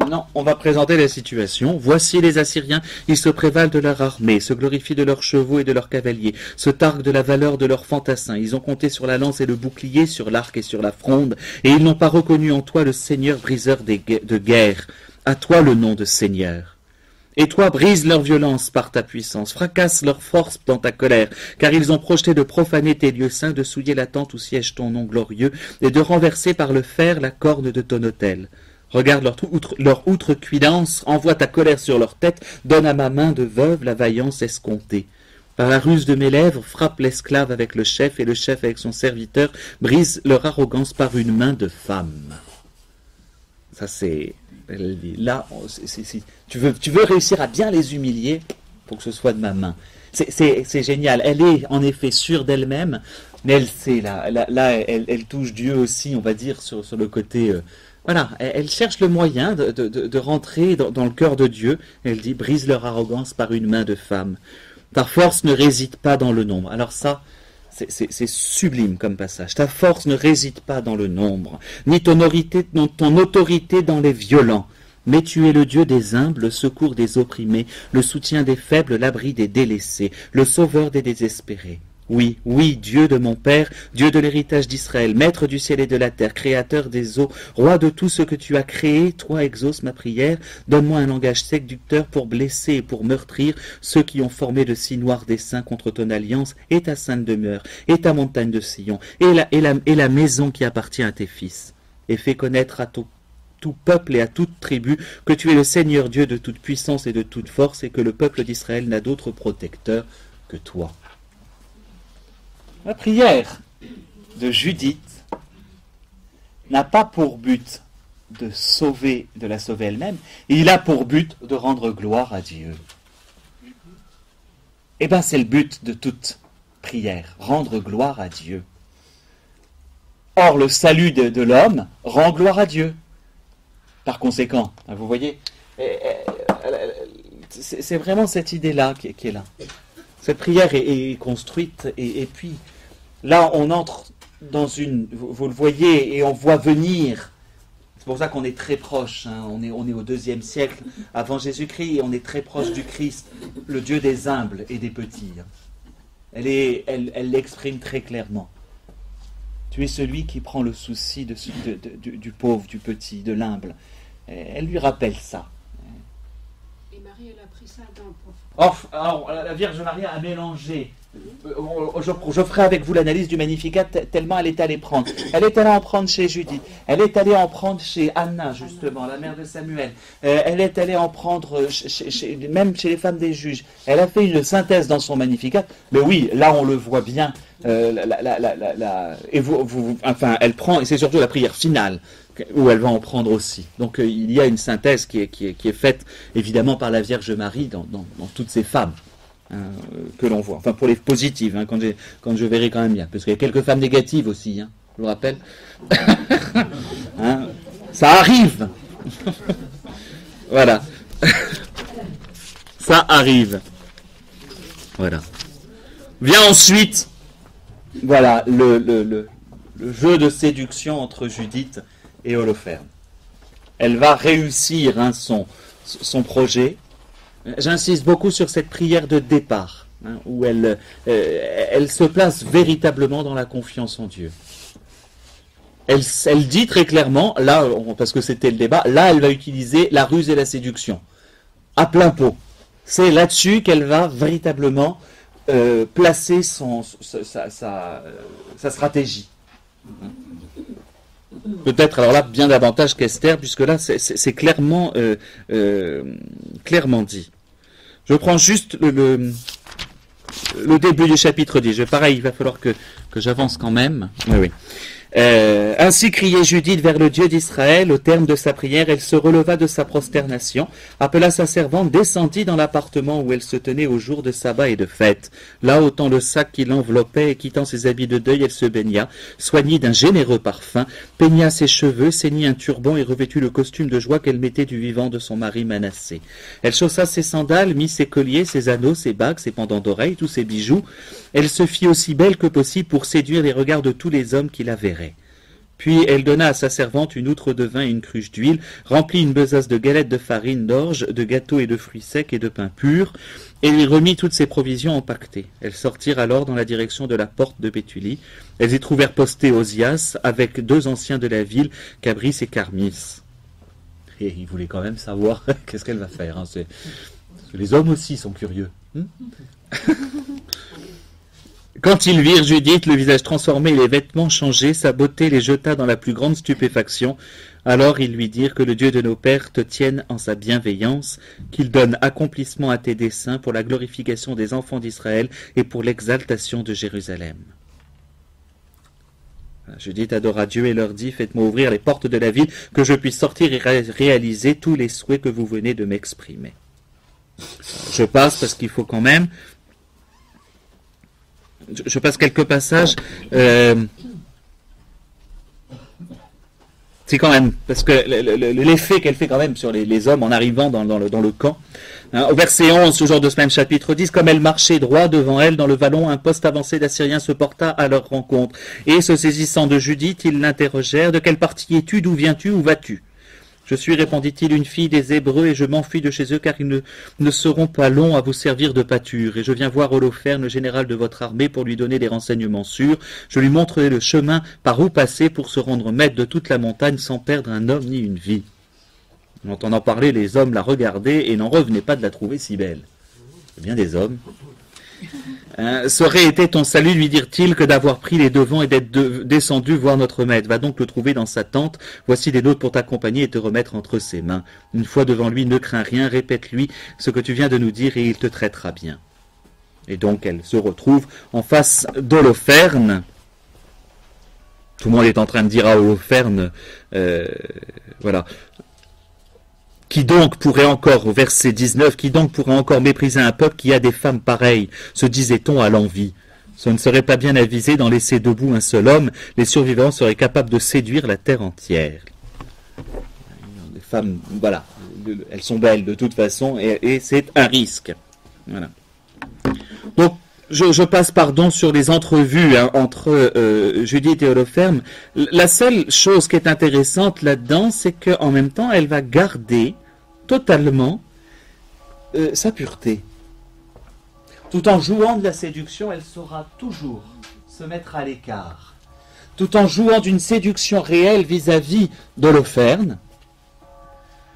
Maintenant, on va présenter la situation. Voici les Assyriens, ils se prévalent de leur armée, se glorifient de leurs chevaux et de leurs cavaliers, se targuent de la valeur de leurs fantassins. Ils ont compté sur la lance et le bouclier, sur l'arc et sur la fronde, et ils n'ont pas reconnu en toi le Seigneur briseur de guerre. À toi le nom de Seigneur. Et toi, brise leur violence par ta puissance, fracasse leur force dans ta colère, car ils ont projeté de profaner tes lieux saints, de souiller la tente où siège ton nom glorieux, et de renverser par le fer la corne de ton autel. Regarde leur, outre, leur outrecuidance, envoie ta colère sur leur tête, donne à ma main de veuve la vaillance escomptée. Par la ruse de mes lèvres, frappe l'esclave avec le chef et le chef avec son serviteur, brise leur arrogance par une main de femme. Ça c'est, là, tu, veux, tu veux réussir à bien les humilier, pour que ce soit de ma main. C'est génial. Elle est en effet sûre d'elle-même, mais elle sait, là, là, elle, touche Dieu aussi, on va dire, sur, sur le côté euh, voilà, elle, cherche le moyen de, rentrer dans, le cœur de Dieu. Elle dit brise leur arrogance par une main de femme. Ta force ne réside pas dans le nombre. Alors ça, c'est sublime comme passage. Ta force ne réside pas dans le nombre, ni ton autorité, ton autorité dans les violents. Mais tu es le Dieu des humbles, le secours des opprimés, le soutien des faibles, l'abri des délaissés, le sauveur des désespérés. Oui, oui, Dieu de mon Père, Dieu de l'héritage d'Israël, Maître du ciel et de la terre, Créateur des eaux, Roi de tout ce que tu as créé, toi exauce ma prière, donne-moi un langage séducteur pour blesser et pour meurtrir ceux qui ont formé de si noirs desseins contre ton alliance et ta sainte demeure, et ta montagne de Sion, et la, maison qui appartient à tes fils, et fais connaître à tout peuple et à toute tribu, que tu es le Seigneur Dieu de toute puissance et de toute force, et que le peuple d'Israël n'a d'autre protecteur que toi. La prière de Judith n'a pas pour but de sauver, de la sauver elle-même, il a pour but de rendre gloire à Dieu. Eh bien, c'est le but de toute prière, rendre gloire à Dieu. Or, le salut de, l'homme rend gloire à Dieu. Par conséquent, hein, vous voyez, eh, eh, c'est vraiment cette idée-là qui, est là. Cette prière est, construite et, puis là on entre dans une, vous, le voyez, et on voit venir. C'est pour ça qu'on est très proche. Hein. on, est, au deuxième siècle avant Jésus-Christ et on est très proche du Christ, le Dieu des humbles et des petits. Hein. Elle, l'exprime très clairement. Tu es celui qui prend le souci du pauvre, du petit, de l'humble. Elle lui rappelle ça. La Vierge Marie a mélangé euh, je, ferai avec vous l'analyse du Magnificat tellement elle est allée prendre. Elle est allée en prendre chez Judith. Elle est allée en prendre chez Anna, justement, la mère de Samuel. Euh, elle est allée en prendre même chez les femmes des juges. Elle a fait une synthèse dans son Magnificat. Mais oui, là on le voit bien. Euh, et enfin, elle prend, et c'est surtout la prière finale où elle va en prendre aussi. Donc il y a une synthèse qui est, faite évidemment par la Vierge Marie dans toutes ces femmes. Hein, que l'on voit. Enfin, pour les positives, hein, quand, je verrai quand même bien. Parce qu'il y a quelques femmes négatives aussi, hein, je vous rappelle. ça arrive. voilà. ça arrive. Voilà. Vient ensuite, voilà, le, jeu de séduction entre Judith et Holoferne. Elle va réussir son, son projet J'insiste beaucoup sur cette prière de départ, hein, où elle, euh, elle se place véritablement dans la confiance en Dieu. Elle, elle dit très clairement, là, parce que c'était le débat, là, elle va utiliser la ruse et la séduction, à plein pot. C'est là-dessus qu'elle va véritablement euh, placer son, sa, sa, sa stratégie. Peut-être alors là bien davantage qu'Esther, puisque là c'est clairement, euh, euh, clairement dit. Je prends juste le, le, début du chapitre 10. Je, pareil, il va falloir que, que j'avance quand même. Oui. Euh, ainsi criait Judith vers le Dieu d'Israël. Au terme de sa prière, elle se releva de sa prosternation, appela sa servante, descendit dans l'appartement où elle se tenait au jour de sabbat et de fête. Là, ôtant le sac qui l'enveloppait et quittant ses habits de deuil, elle se baigna, soignit d'un généreux parfum, peigna ses cheveux, ceignit un turban et revêtut le costume de joie qu'elle mettait du vivant de son mari Manassé. Elle chaussa ses sandales, mit ses colliers, ses anneaux, ses bagues, ses pendants d'oreilles, tous ses bijoux. Elle se fit aussi belle que possible pour séduire les regards de tous les hommes qui la verraient. Puis elle donna à sa servante une outre de vin et une cruche d'huile, remplit une besace de galettes de farine, d'orge, de gâteaux et de fruits secs et de pain pur, et lui remit toutes ses provisions empaquetées. Elles sortirent alors dans la direction de la porte de Béthulie. Elles y trouvèrent posté Osias avec deux anciens de la ville, Cabris et Carmis. Et il voulait quand même savoir qu'est-ce qu'elle va faire. Hein. les hommes aussi sont curieux. Hmm Quand ils virent Judith, le visage transformé et les vêtements changés, sa beauté les jeta dans la plus grande stupéfaction. Alors ils lui dirent que le Dieu de nos pères te tienne en sa bienveillance, qu'il donne accomplissement à tes desseins pour la glorification des enfants d'Israël et pour l'exaltation de Jérusalem. Judith adora Dieu et leur dit Faites-moi ouvrir les portes de la ville, que je puisse sortir et réaliser tous les souhaits que vous venez de m'exprimer. Je passe parce qu'il faut quand même je passe quelques passages. Euh, c'est quand même, parce que l'effet qu'elle fait quand même sur les, hommes en arrivant dans, le, camp. Hein, au verset 11, toujours de ce même chapitre 10, comme elle marchait droit devant elle dans le vallon, un poste avancé d'Assyriens se porta à leur rencontre. Et se saisissant de Judith, ils l'interrogèrent, de quelle partie es-tu, d'où viens-tu, où vas-tu? Je suis, répondit-il, une fille des Hébreux, et je m'enfuis de chez eux, car ils ne, ne, seront pas longs à vous servir de pâture. Et je viens voir Holoferne, le général de votre armée, pour lui donner des renseignements sûrs. Je lui montrerai le chemin par où passer pour se rendre maître de toute la montagne sans perdre un homme ni une vie. En entendant parler, les hommes la regardaient et n'en revenaient pas de la trouver si belle. C'est bien des hommes. Hein, serait été ton salut, lui dirent-ils, que d'avoir pris les devants et d'être descendu voir notre maître. Va donc le trouver dans sa tente. Voici des nôtres pour t'accompagner et te remettre entre ses mains. Une fois devant lui, ne crains rien, répète-lui ce que tu viens de nous dire et il te traitera bien. Et donc elle se retrouve en face d'Holoferne. Tout le monde est en train de dire à Holoferne, euh, voilà, qui donc pourrait encore, au verset 19, qui donc pourrait encore mépriser un peuple qui a des femmes pareilles, se disait-on à l'envie. Ce ne serait pas bien avisé d'en laisser debout un seul homme, les survivants seraient capables de séduire la terre entière. Les femmes, voilà, elles sont belles de toute façon, et, c'est un risque. Voilà. Donc, je, passe pardon sur les entrevues hein, entre euh, Judith et Holoferne. La seule chose qui est intéressante là-dedans, c'est qu'en même temps, elle va garder totalement euh, sa pureté. Tout en jouant de la séduction, elle saura toujours se mettre à l'écart. Tout en jouant d'une séduction réelle vis-à-vis d'Holoferne.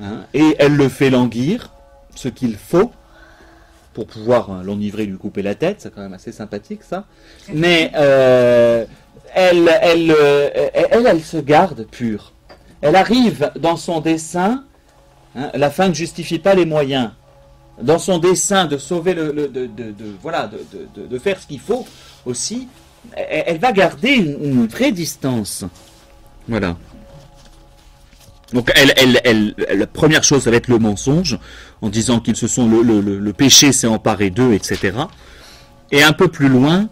Hein, et elle le fait languir, ce qu'il faut, pour pouvoir hein, l'enivrer, lui couper la tête, c'est quand même assez sympathique ça. Mais euh, elle, elle, euh, elle, elle, se garde pure. Elle arrive dans son dessin, hein, la fin ne justifie pas les moyens. Dans son dessin de sauver le, de, voilà, de, faire ce qu'il faut aussi, elle, va garder une, vraie distance. Voilà. Donc, la première chose, ça va être le mensonge en disant qu'ils se sont le, le, péché s'est emparé d'eux, etc. Et un peu plus loin,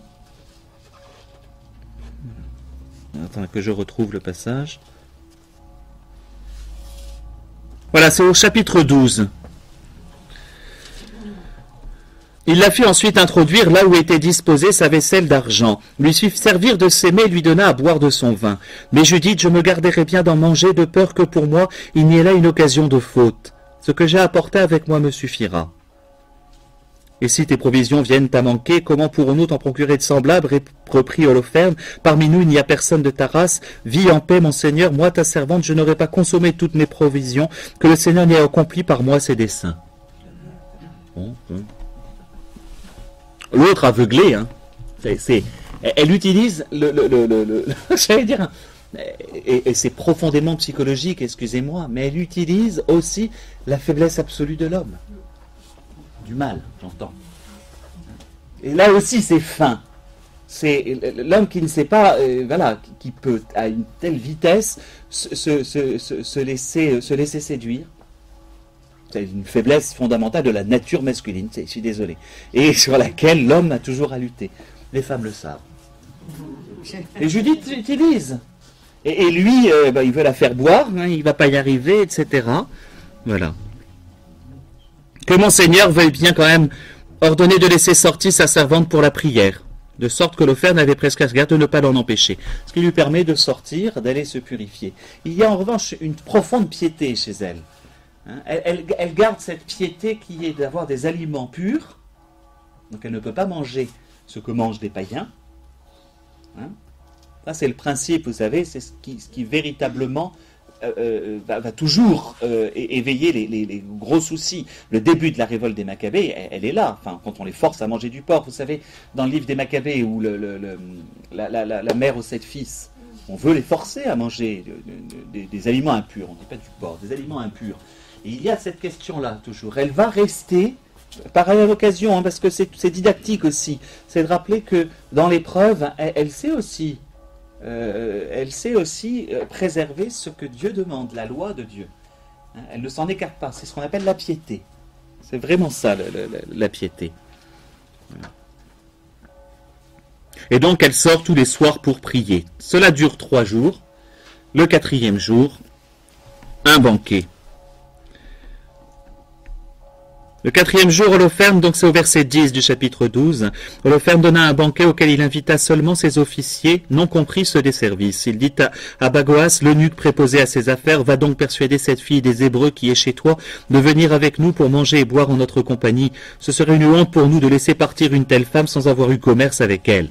attends que je retrouve le passage. Voilà, c'est au chapitre 12. Il la fit ensuite introduire là où était disposée sa vaisselle d'argent, lui fit servir de s'aimer et lui donna à boire de son vin. Mais Judith, je me garderai bien d'en manger de peur que pour moi il n'y ait là une occasion de faute. Ce que j'ai apporté avec moi me suffira. Et si tes provisions viennent à manquer, comment pourrons-nous t'en procurer de semblables reprit Holoferne? Parmi nous, il n'y a personne de ta race. Vis en paix, mon Seigneur. Moi, ta servante, je n'aurai pas consommé toutes mes provisions. Que le Seigneur n'ait accompli par moi ses desseins. L'autre aveuglé, hein. C'est, elle utilise le, le, le, le j'allais dire, et, c'est profondément psychologique, excusez-moi, mais elle utilise aussi la faiblesse absolue de l'homme. Du mal, j'entends. Et là aussi, c'est fin. C'est l'homme qui ne sait pas, euh, voilà, qui peut à une telle vitesse se, laisser, se laisser séduire. C'est une faiblesse fondamentale de la nature masculine, je suis désolé. Et sur laquelle l'homme a toujours à lutter. Les femmes le savent. Et Judith utilise. Et, lui, euh, bah, il veut la faire boire, hein, il va pas y arriver, etc. Voilà. Que Monseigneur veuille bien quand même ordonner de laisser sortir sa servante pour la prière, de sorte que l'offert n'avait presque à se garder de ne pas l'en empêcher, ce qui lui permet de sortir, d'aller se purifier. Il y a en revanche une profonde piété chez elle. Hein. elle, garde cette piété qui est d'avoir des aliments purs, donc elle ne peut pas manger ce que mangent des païens. Hein. Ça, c'est le principe, vous savez, c'est ce qui, véritablement euh, euh, va, toujours euh, éveiller les, gros soucis. Le début de la révolte des Maccabées, elle, est là. Enfin, quand on les force à manger du porc, vous savez, dans le livre des Maccabées, où la, mère aux sept fils, on veut les forcer à manger des aliments impurs. On ne dit pas du porc, des aliments impurs. Il y a cette question-là toujours. Elle va rester par la occasion, hein, parce que c'est didactique aussi, c'est de rappeler que dans l'épreuve, elle, sait aussi euh, elle sait aussi euh, préserver ce que Dieu demande, la loi de Dieu. Hein, elle ne s'en écarte pas. C'est ce qu'on appelle la piété. C'est vraiment ça, la, piété. Et donc elle sort tous les soirs pour prier. Cela dure trois jours. Le quatrième jour, un banquet. Le quatrième jour, Holoferne, donc c'est au verset 10 du chapitre 12, Holoferne donna un banquet auquel il invita seulement ses officiers, non compris ceux des services. Il dit à, Bagoas, l'eunuque préposé à ses affaires, va donc persuader cette fille des Hébreux qui est chez toi de venir avec nous pour manger et boire en notre compagnie. Ce serait une honte pour nous de laisser partir une telle femme sans avoir eu commerce avec elle.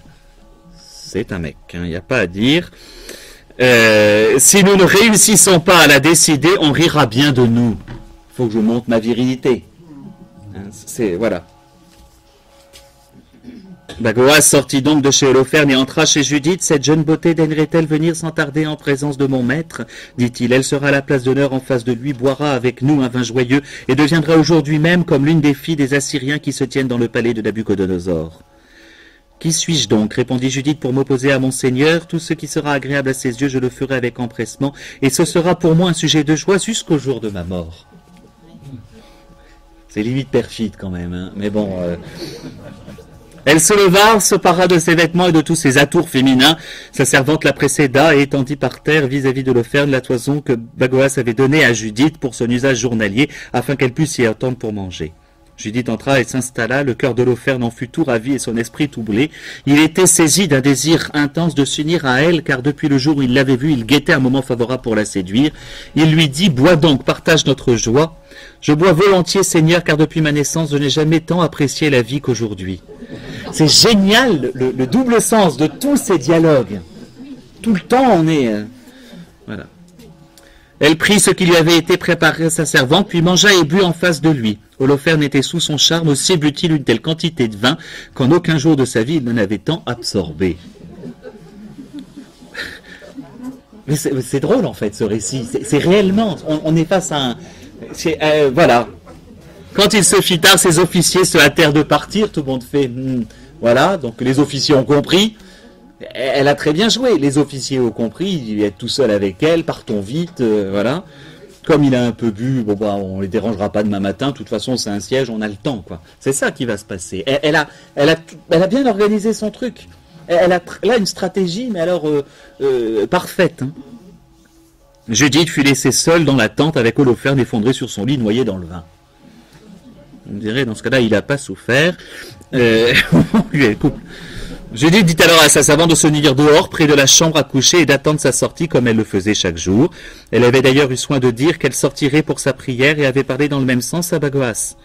C'est un mec, il hein, n'y a pas à dire. Euh, si nous ne réussissons pas à la décider, on rira bien de nous. Faut que je monte ma virilité. C'est voilà. Bagoas sortit donc de chez Holoferne et entra chez Judith. Cette jeune beauté daignerait-elle venir sans tarder en présence de mon maître? dit-il. Elle sera à la place d'honneur en face de lui, boira avec nous un vin joyeux et deviendra aujourd'hui même comme l'une des filles des Assyriens qui se tiennent dans le palais de Nabucodonosor. Qui suis-je donc? répondit Judith pour m'opposer à mon Seigneur. Tout ce qui sera agréable à ses yeux, je le ferai avec empressement, et ce sera pour moi un sujet de joie jusqu'au jour de ma mort. C'est limite perfide quand même, hein. mais bon. Euh. Elle se leva, se para de ses vêtements et de tous ses atours féminins. Sa servante la précéda et étendit par terre vis-à-vis de l'offert de la toison que Bagoas avait donnée à Judith pour son usage journalier, afin qu'elle puisse y attendre pour manger. Judith entra et s'installa, le cœur de l'offert en fut tout ravi et son esprit tout brûlé. Il était saisi d'un désir intense de s'unir à elle, car depuis le jour où il l'avait vue, il guettait un moment favorable pour la séduire. Il lui dit, bois donc, partage notre joie. Je bois volontiers, Seigneur, car depuis ma naissance, je n'ai jamais tant apprécié la vie qu'aujourd'hui. C'est génial, le, le, double sens de tous ces dialogues. Tout le temps, on est... Euh, voilà. Elle prit ce qui lui avait été préparé à sa servante, puis mangea et but en face de lui. Holoferne était sous son charme, aussi but-il une telle quantité de vin qu'en aucun jour de sa vie il n'en avait tant absorbé. Mais c'est drôle en fait ce récit. C'est réellement, on, est face à un, euh, voilà. Quand il se fit tard, ses officiers se hâtèrent de partir. Tout le monde fait, hmm, voilà. Donc les officiers ont compris. Elle a très bien joué. Les officiers ont compris. Il est tout seul avec elle. Partons vite. Euh, voilà. Comme il a un peu bu, bon bah on les dérangera pas demain matin. De toute façon, c'est un siège, on a le temps, quoi. C'est ça qui va se passer. Elle, a, elle a, elle a bien organisé son truc. Elle, a une stratégie, mais alors euh, euh, parfaite. Hein. Judith fut laissée seule dans la tente avec Holoferne effondré sur son lit, noyé dans le vin. On dirait, dans ce cas-là, il n'a pas souffert. Lui. Judith dit alors à sa servante de se nuire dehors, près de la chambre à coucher, et d'attendre sa sortie comme elle le faisait chaque jour. Elle avait d'ailleurs eu soin de dire qu'elle sortirait pour sa prière et avait parlé dans le même sens à Bagoas.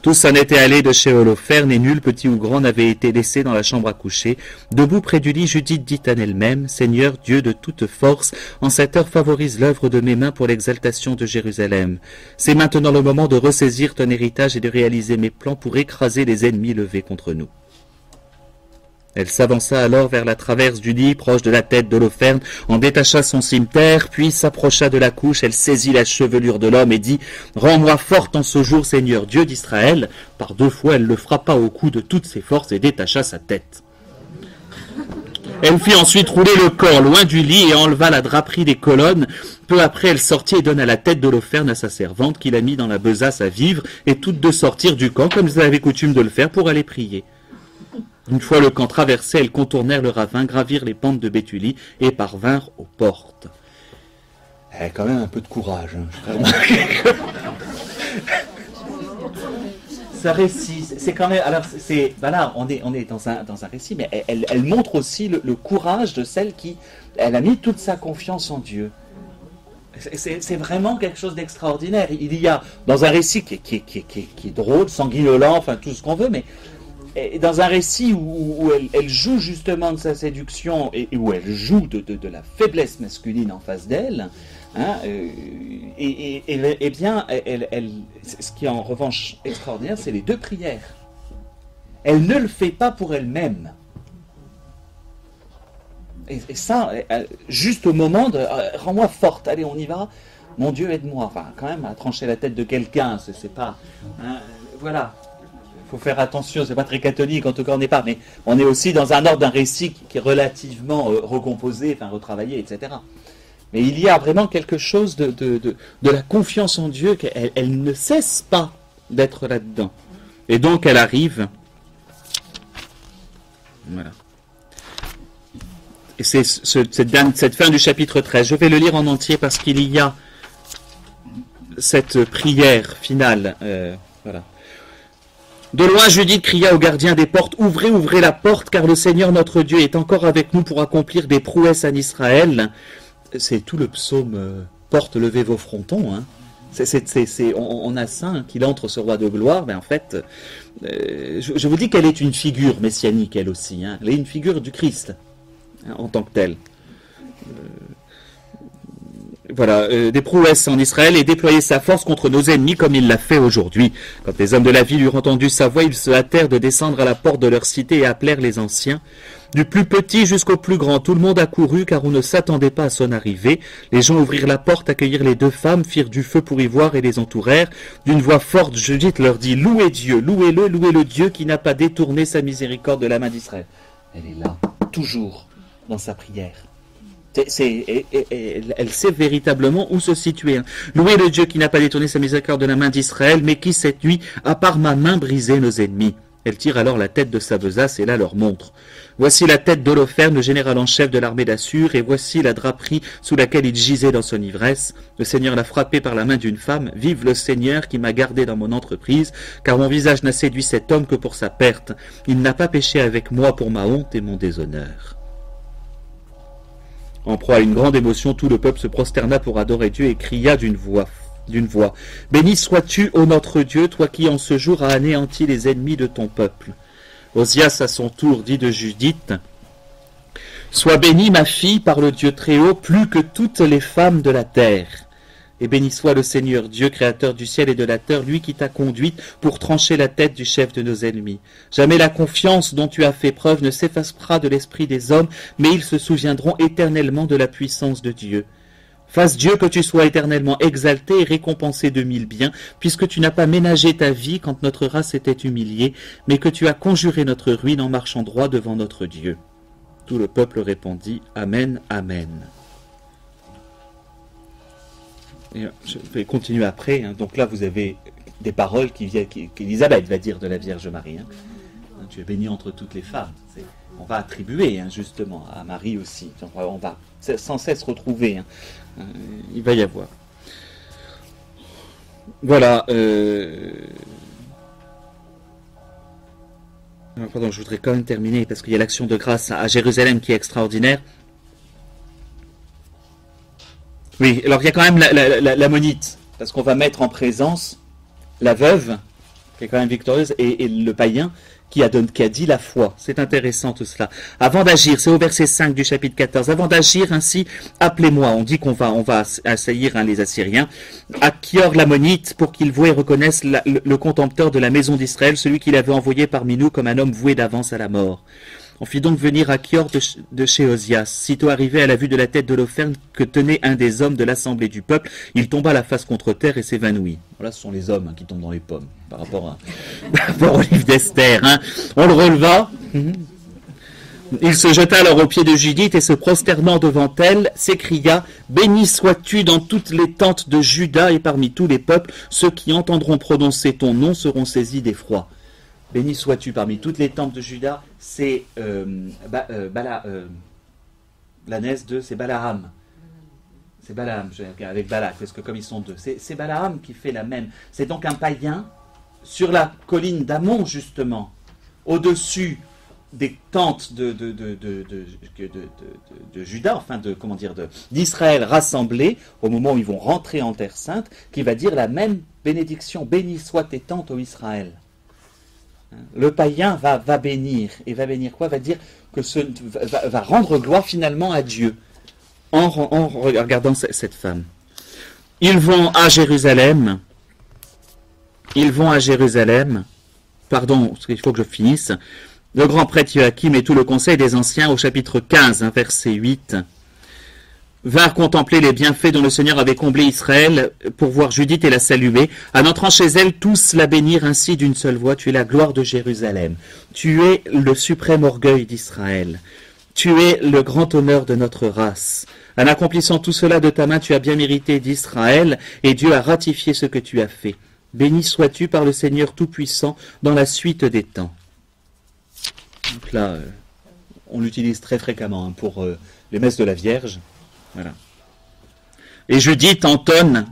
Tous en étaient allés de chez Holoferne et nul, petit ou grand, n'avait été laissé dans la chambre à coucher. Debout près du lit, Judith dit à elle-même, Seigneur, Dieu de toute force, en cette heure favorise l'œuvre de mes mains pour l'exaltation de Jérusalem. C'est maintenant le moment de ressaisir ton héritage et de réaliser mes plans pour écraser les ennemis levés contre nous. Elle s'avança alors vers la traverse du lit, proche de la tête de en détacha son cimeterre, puis s'approcha de la couche, elle saisit la chevelure de l'homme et dit Rends-moi forte en ce jour, Seigneur Dieu d'Israël. Par deux fois, elle le frappa au cou de toutes ses forces et détacha sa tête. Elle fit ensuite rouler le corps loin du lit et enleva la draperie des colonnes. Peu après, elle sortit et donna la tête de à sa servante, qui la mit dans la besace à vivre, et toutes deux sortirent du camp, comme elles avaient coutume de le faire, pour aller prier. Une fois le camp traversé, elles contournèrent le ravin, gravirent les pentes de Béthulie et parvinrent aux portes. Elle a quand même un peu de courage. Hein, Ça récit, c'est quand même. Alors, c'est. Voilà, on est, on est dans un, dans un récit, mais elle, elle montre aussi le, courage de celle qui. Elle a mis toute sa confiance en Dieu. C'est vraiment quelque chose d'extraordinaire. Il y a, dans un récit qui, qui, qui, qui est drôle, sanguinolent, enfin tout ce qu'on veut, mais dans un récit où, elle, joue justement de sa séduction et, où elle joue de, la faiblesse masculine en face d'elle, hein, euh, et, et, bien, ce qui est en revanche extraordinaire, c'est les deux prières. Elle ne le fait pas pour elle-même. Et, ça, juste au moment de euh, rends-moi forte, allez, on y va. Mon Dieu, aide-moi. Enfin, quand même, à trancher la tête de quelqu'un, c'est pas. Hein, voilà faut faire attention, c'est pas très catholique, en tout cas on n'est pas, mais on est aussi dans un ordre d'un récit qui est relativement euh, recomposé, enfin retravaillé, etc. Mais il y a vraiment quelque chose de, de, la confiance en Dieu, qu'elle elle ne cesse pas d'être là-dedans. Et donc elle arrive. Voilà. Et c'est cette, fin du chapitre 13. Je vais le lire en entier parce qu'il y a cette prière finale. Euh, voilà. De loin, Judith cria au gardien des portes, Ouvrez, ouvrez la porte, car le Seigneur notre Dieu est encore avec nous pour accomplir des prouesses en Israël. C'est tout le psaume euh, Porte, levez vos frontons. Hein. on, a ça qu'il entre ce roi de gloire, mais en fait, euh, je, vous dis qu'elle est une figure messianique, elle aussi. Hein. Elle est une figure du Christ, hein, en tant que telle. Voilà, euh, des prouesses en Israël et déployer sa force contre nos ennemis comme il l'a fait aujourd'hui. Quand les hommes de la ville eurent entendu sa voix, ils se hâtèrent de descendre à la porte de leur cité et appelèrent les anciens. Du plus petit jusqu'au plus grand, tout le monde accourut car on ne s'attendait pas à son arrivée. Les gens ouvrirent la porte, accueillirent les deux femmes, firent du feu pour y voir et les entourèrent. D'une voix forte, Judith leur dit Louez Dieu, louez-le, louez le Dieu qui n'a pas détourné sa miséricorde de la main d'Israël. Elle est là, toujours dans sa prière elle sait véritablement où se situer. Hein. Louez le Dieu qui n'a pas détourné sa miséricorde de la main d'Israël, mais qui cette nuit, à part ma main, brisé nos ennemis. Elle tire alors la tête de sa besace et la leur montre. Voici la tête d'Holoferne, le général en chef de l'armée d'Assur, et voici la draperie sous laquelle il gisait dans son ivresse. Le Seigneur l'a frappé par la main d'une femme. Vive le Seigneur qui m'a gardé dans mon entreprise, car mon visage n'a séduit cet homme que pour sa perte. Il n'a pas péché avec moi pour ma honte et mon déshonneur. En proie à une grande émotion, tout le peuple se prosterna pour adorer Dieu et cria d'une voix d'une. Béni sois-tu, ô notre Dieu, toi qui en ce jour as anéanti les ennemis de ton peuple. Osias à son tour dit de Judith, Sois bénie, ma fille, par le Dieu très haut, plus que toutes les femmes de la terre. Et béni soit le Seigneur Dieu, créateur du ciel et de la terre, lui qui t'a conduite pour trancher la tête du chef de nos ennemis. Jamais la confiance dont tu as fait preuve ne s'effacera de l'esprit des hommes, mais ils se souviendront éternellement de la puissance de Dieu. Fasse Dieu que tu sois éternellement exalté et récompensé de mille biens, puisque tu n'as pas ménagé ta vie quand notre race était humiliée, mais que tu as conjuré notre ruine en marchant droit devant notre Dieu. Tout le peuple répondit Amen, Amen. Euh, je vais continuer après. Hein. Donc là, vous avez des paroles qu'Élisabeth va dire de la Vierge Marie. Hein. Tu es bénie entre toutes les femmes. On va attribuer hein, justement à Marie aussi. On va sans cesse retrouver euh, il va y avoir. Voilà. Euh, pardon, je voudrais quand même terminer parce qu'il y a l'action de grâce à Jérusalem qui est extraordinaire. Oui, alors il y a quand même la, parce qu'on va mettre en présence la veuve, qui est quand même victorieuse, et le païen, qui a, qui a dit la foi. C'est intéressant tout cela. Avant d'agir, c'est au verset 5 du chapitre 14, avant d'agir ainsi, appelez-moi. On dit qu'on va, on va assaillir hein, les Assyriens. Akior l'ammonite, pour qu'ils voient et reconnaissent le, contempteur de la maison d'Israël, celui qu'il avait envoyé parmi nous comme un homme voué d'avance à la mort. On fit donc venir Akior de, de chez Osias. Sitôt arrivé à la vue de la tête de l'offerne que tenait un des hommes de l'assemblée du peuple, il tomba la face contre terre et s'évanouit. Voilà, ce sont les hommes hein, qui tombent dans les pommes par rapport, au livre d'Esther. Hein. On le releva. Il se jeta alors aux pieds de Judith et se prosternant devant elle, s'écria Béni sois-tu dans toutes les tentes de Juda et parmi tous les peuples, ceux qui entendront prononcer ton nom seront saisis d'effroi. Béni sois-tu parmi toutes les tentes de Juda, c'est euh, euh, euh, naisse de c'est Balaam. C'est Balaam, avec Balak, parce que comme ils sont deux. C'est Balaam qui fait la même. C'est donc un païen sur la colline d'Amon, justement, au-dessus des tentes de, de, de, de, Judas, enfin de comment dire d'Israël rassemblés au moment où ils vont rentrer en terre sainte, qui va dire la même bénédiction béni soit tes tentes, ô Israël. Le païen va, bénir et va bénir quoi? Va dire que ce va, rendre gloire finalement à Dieu en, en regardant cette femme. Ils vont à Jérusalem ils vont à Jérusalem. Pardon, il faut que je finisse. Le grand prêtre Joachim et tout le conseil des anciens au chapitre 15, verset 8, vinrent contempler les bienfaits dont le Seigneur avait comblé Israël pour voir Judith et la saluer. En entrant chez elle, tous la bénirent ainsi d'une seule voix. Tu es la gloire de Jérusalem. Tu es le suprême orgueil d'Israël. Tu es le grand honneur de notre race. En accomplissant tout cela de ta main, tu as bien mérité d'Israël, et Dieu a ratifié ce que tu as fait. Béni sois-tu par le Seigneur Tout-Puissant dans la suite des temps. Donc là, euh, on l'utilise très fréquemment hein, pour euh, les messes de la Vierge. Voilà. Et Judith entonne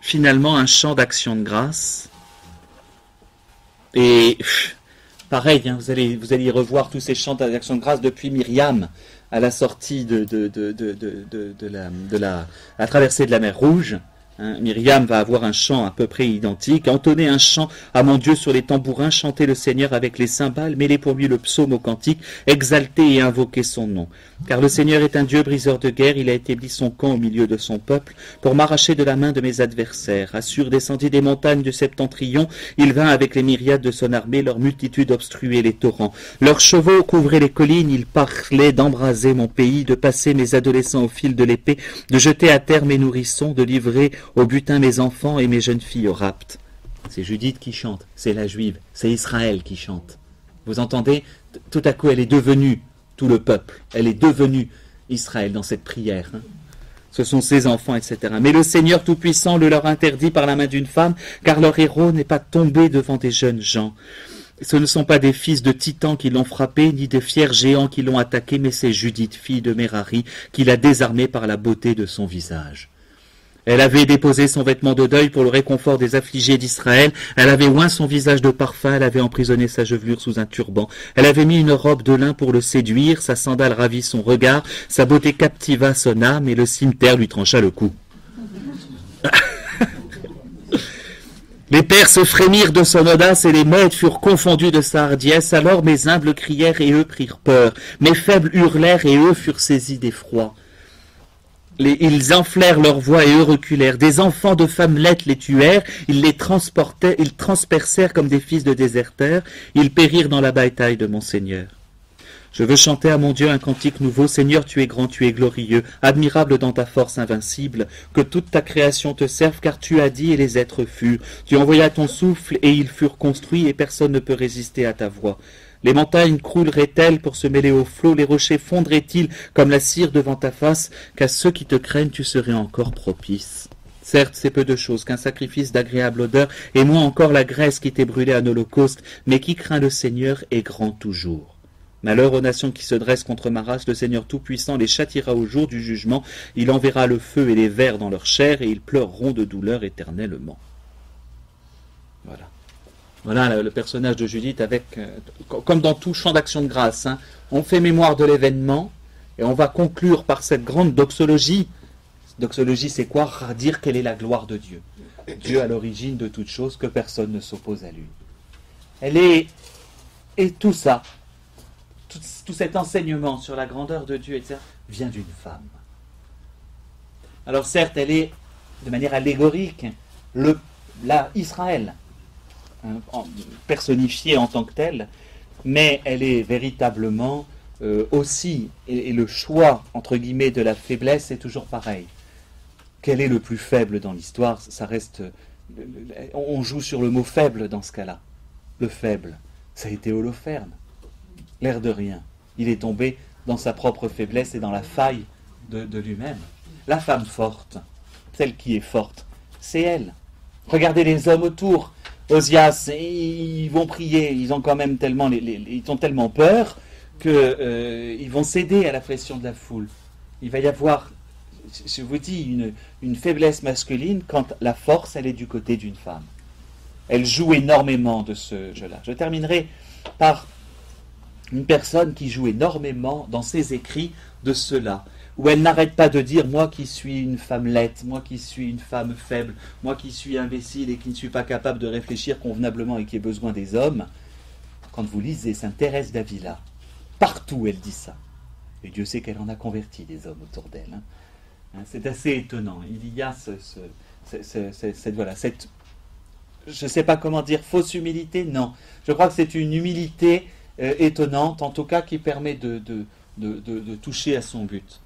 finalement un chant d'action de grâce. Et pareil, hein, vous, allez, vous revoir tous ces chants d'action de grâce depuis Myriam à la sortie de, de, de, de la traversée de la mer Rouge. Hein, Myriam va avoir un chant à peu près identique. Entonner un chant à mon Dieu sur les tambourins, chanter le Seigneur avec les cymbales, mêler pour lui le psaume au cantique, exalter et invoquer son nom. Car le Seigneur est un Dieu briseur de guerre, il a établi son camp au milieu de son peuple, pour m'arracher de la main de mes adversaires. Assure descendit des montagnes du septentrion, il vint avec les myriades de son armée, leur multitude obstruait les torrents. Leurs chevaux couvraient les collines, il parlait d'embraser mon pays, de passer mes adolescents au fil de l'épée, de jeter à terre mes nourrissons, de livrer au butin mes enfants et mes jeunes filles au rapt. C'est Judith qui chante, c'est la juive, c'est Israël qui chante. Vous entendez? Tout à coup, elle est devenue tout le peuple. Elle est devenue Israël dans cette prière. Hein. Ce sont ses enfants, etc. Mais le Seigneur Tout-Puissant le leur interdit par la main d'une femme, car leur héros n'est pas tombé devant des jeunes gens. Ce ne sont pas des fils de titans qui l'ont frappé, ni des fiers géants qui l'ont attaqué, mais c'est Judith, fille de Merari, qui l'a désarmé par la beauté de son visage. Elle avait déposé son vêtement de deuil pour le réconfort des affligés d'Israël. Elle avait oint son visage de parfum. Elle avait emprisonné sa chevelure sous un turban. Elle avait mis une robe de lin pour le séduire. Sa sandale ravit son regard. Sa beauté captiva son âme et le cimetière lui trancha le cou. Les se frémirent de son audace et les maîtres furent confondus de sa hardiesse. Alors mes humbles crièrent et eux prirent peur. Mes faibles hurlèrent et eux furent saisis d'effroi ils enflèrent leur voix et eux reculèrent. Des enfants de femmes lettres les tuèrent, ils les transportaient, ils transpercèrent comme des fils de déserteurs, ils périrent dans la bataille de mon Seigneur. Je veux chanter à mon Dieu un cantique nouveau. Seigneur, tu es grand, tu es glorieux, admirable dans ta force invincible. Que toute ta création te serve, car tu as dit et les êtres furent. Tu envoyas ton souffle et ils furent construits et personne ne peut résister à ta voix. Les montagnes crouleraient-elles pour se mêler aux flots, les rochers fondraient-ils comme la cire devant ta face, qu'à ceux qui te craignent tu serais encore propice. Certes, c'est peu de choses qu'un sacrifice d'agréable odeur, et moins encore la graisse qui t'est brûlée à l'Holocauste, mais qui craint le Seigneur est grand toujours. Malheur aux nations qui se dressent contre ma race, le Seigneur Tout-Puissant les châtiera au jour du jugement, il enverra le feu et les vers dans leur chair, et ils pleureront de douleur éternellement. Voilà. Le, personnage de Judith avec, euh, comme dans tout champ d'action de grâce, hein. on fait mémoire de l'événement et on va conclure par cette grande doxologie. Doxologie, c'est quoi? Dire quelle est la gloire de Dieu. Dieu à l'origine de toute chose, que personne ne s'oppose à lui. Elle est, et tout ça, tout, cet enseignement sur la grandeur de Dieu, etc., vient d'une femme. Alors certes, elle est, de manière allégorique, le, Israël, personnifiée en tant que telle, mais elle est véritablement euh, aussi, et, le choix, entre guillemets, de la faiblesse est toujours pareil. Quel est le plus faible dans l'histoire Ça reste. On joue sur le mot faible dans ce cas-là. Le faible, ça a été Holoferne. L'air de rien. Il est tombé dans sa propre faiblesse et dans la faille de, de lui-même. La femme forte, celle qui est forte, c'est elle. Regardez les hommes autour. Osias, ils vont prier, ils ont quand même tellement, ils ont tellement peur qu'ils euh, vont céder à la pression de la foule. Il va y avoir, je vous dis, une, une faiblesse masculine quand la force, elle est du côté d'une femme. Elle joue énormément de ce jeu-là. Je terminerai par une personne qui joue énormément dans ses écrits de cela où elle n'arrête pas de dire moi qui suis une femme laite, moi qui suis une femme faible, moi qui suis imbécile et qui ne suis pas capable de réfléchir convenablement et qui ai besoin des hommes. Quand vous lisez Sainte Thérèse d'Avila, partout elle dit ça. Et Dieu sait qu'elle en a converti des hommes autour d'elle. Hein. Hein, c'est assez étonnant. Il y a ce, cette, voilà, cette, je ne sais pas comment dire, fausse humilité. Non, je crois que c'est une humilité euh, étonnante, en tout cas qui permet de, de, de toucher à son but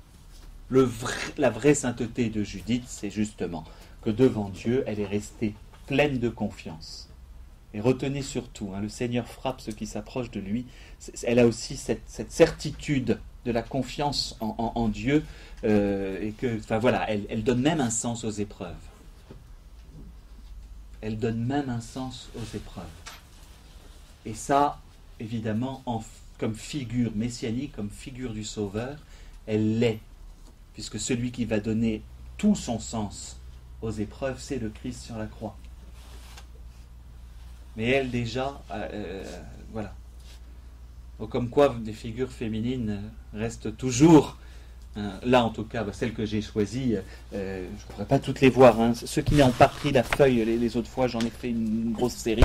la vraie sainteté de Judith, c'est justement que devant Dieu, elle est restée pleine de confiance. Et retenez surtout, hein, le Seigneur frappe ceux qui s'approchent de lui. Elle a aussi cette, certitude de la confiance en, Dieu, euh, et que, voilà, elle, donne même un sens aux épreuves. Elle donne même un sens aux épreuves. Et ça, évidemment, comme figure messianique, comme figure du Sauveur, elle l'est puisque celui qui va donner tout son sens aux épreuves, c'est le Christ sur la croix. Mais elle déjà, euh, euh, voilà. comme quoi des figures féminines restent toujours, hein, là en tout cas, bah, celles que j'ai choisies, euh, je ne pourrais pas toutes les voir. Hein. Ceux qui n'ont pas pris la feuille les, autres fois, j'en ai fait une, grosse série.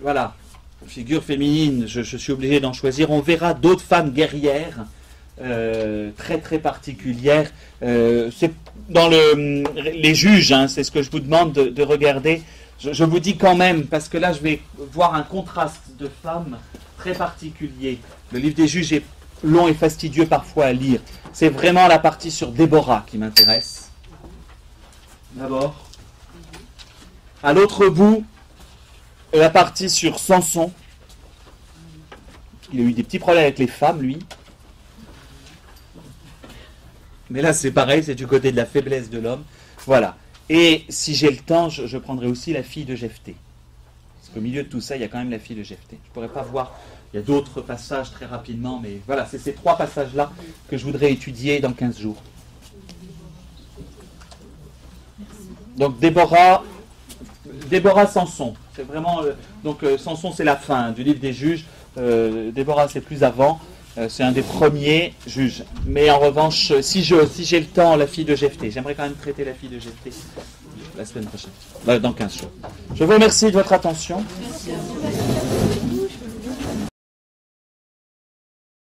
voilà, figures féminines, je, je suis obligé d'en choisir. On verra d'autres femmes guerrières euh, très très particulière. Euh, c'est dans le, les juges, hein, c'est ce que je vous demande de, regarder. Je, vous dis quand même, parce que là je vais voir un contraste de femmes très particulier. Le livre des juges est long et fastidieux parfois à lire. C'est vraiment la partie sur Déborah qui m'intéresse. D'abord. À l'autre bout, la partie sur Samson. Il a eu des petits problèmes avec les femmes, lui. Mais là, c'est pareil, c'est du côté de la faiblesse de l'homme. Voilà. Et si j'ai le temps, je, prendrai aussi la fille de Jephthé. Parce qu'au milieu de tout ça, il y a quand même la fille de Jephthé. Je ne pourrais pas voir, il y a d'autres passages très rapidement, mais voilà, c'est ces trois passages-là que je voudrais étudier dans 15 jours. Donc Déborah, Déborah Samson, c'est vraiment euh, donc euh, Samson c'est la fin du livre des juges. Euh, Déborah c'est plus avant. C'est un des premiers juges. Mais en revanche, si je si j'ai le temps, la fille de Jephthé, j'aimerais quand même traiter la fille de Jephthé la semaine prochaine, dans 15 jours. Je vous remercie de votre attention.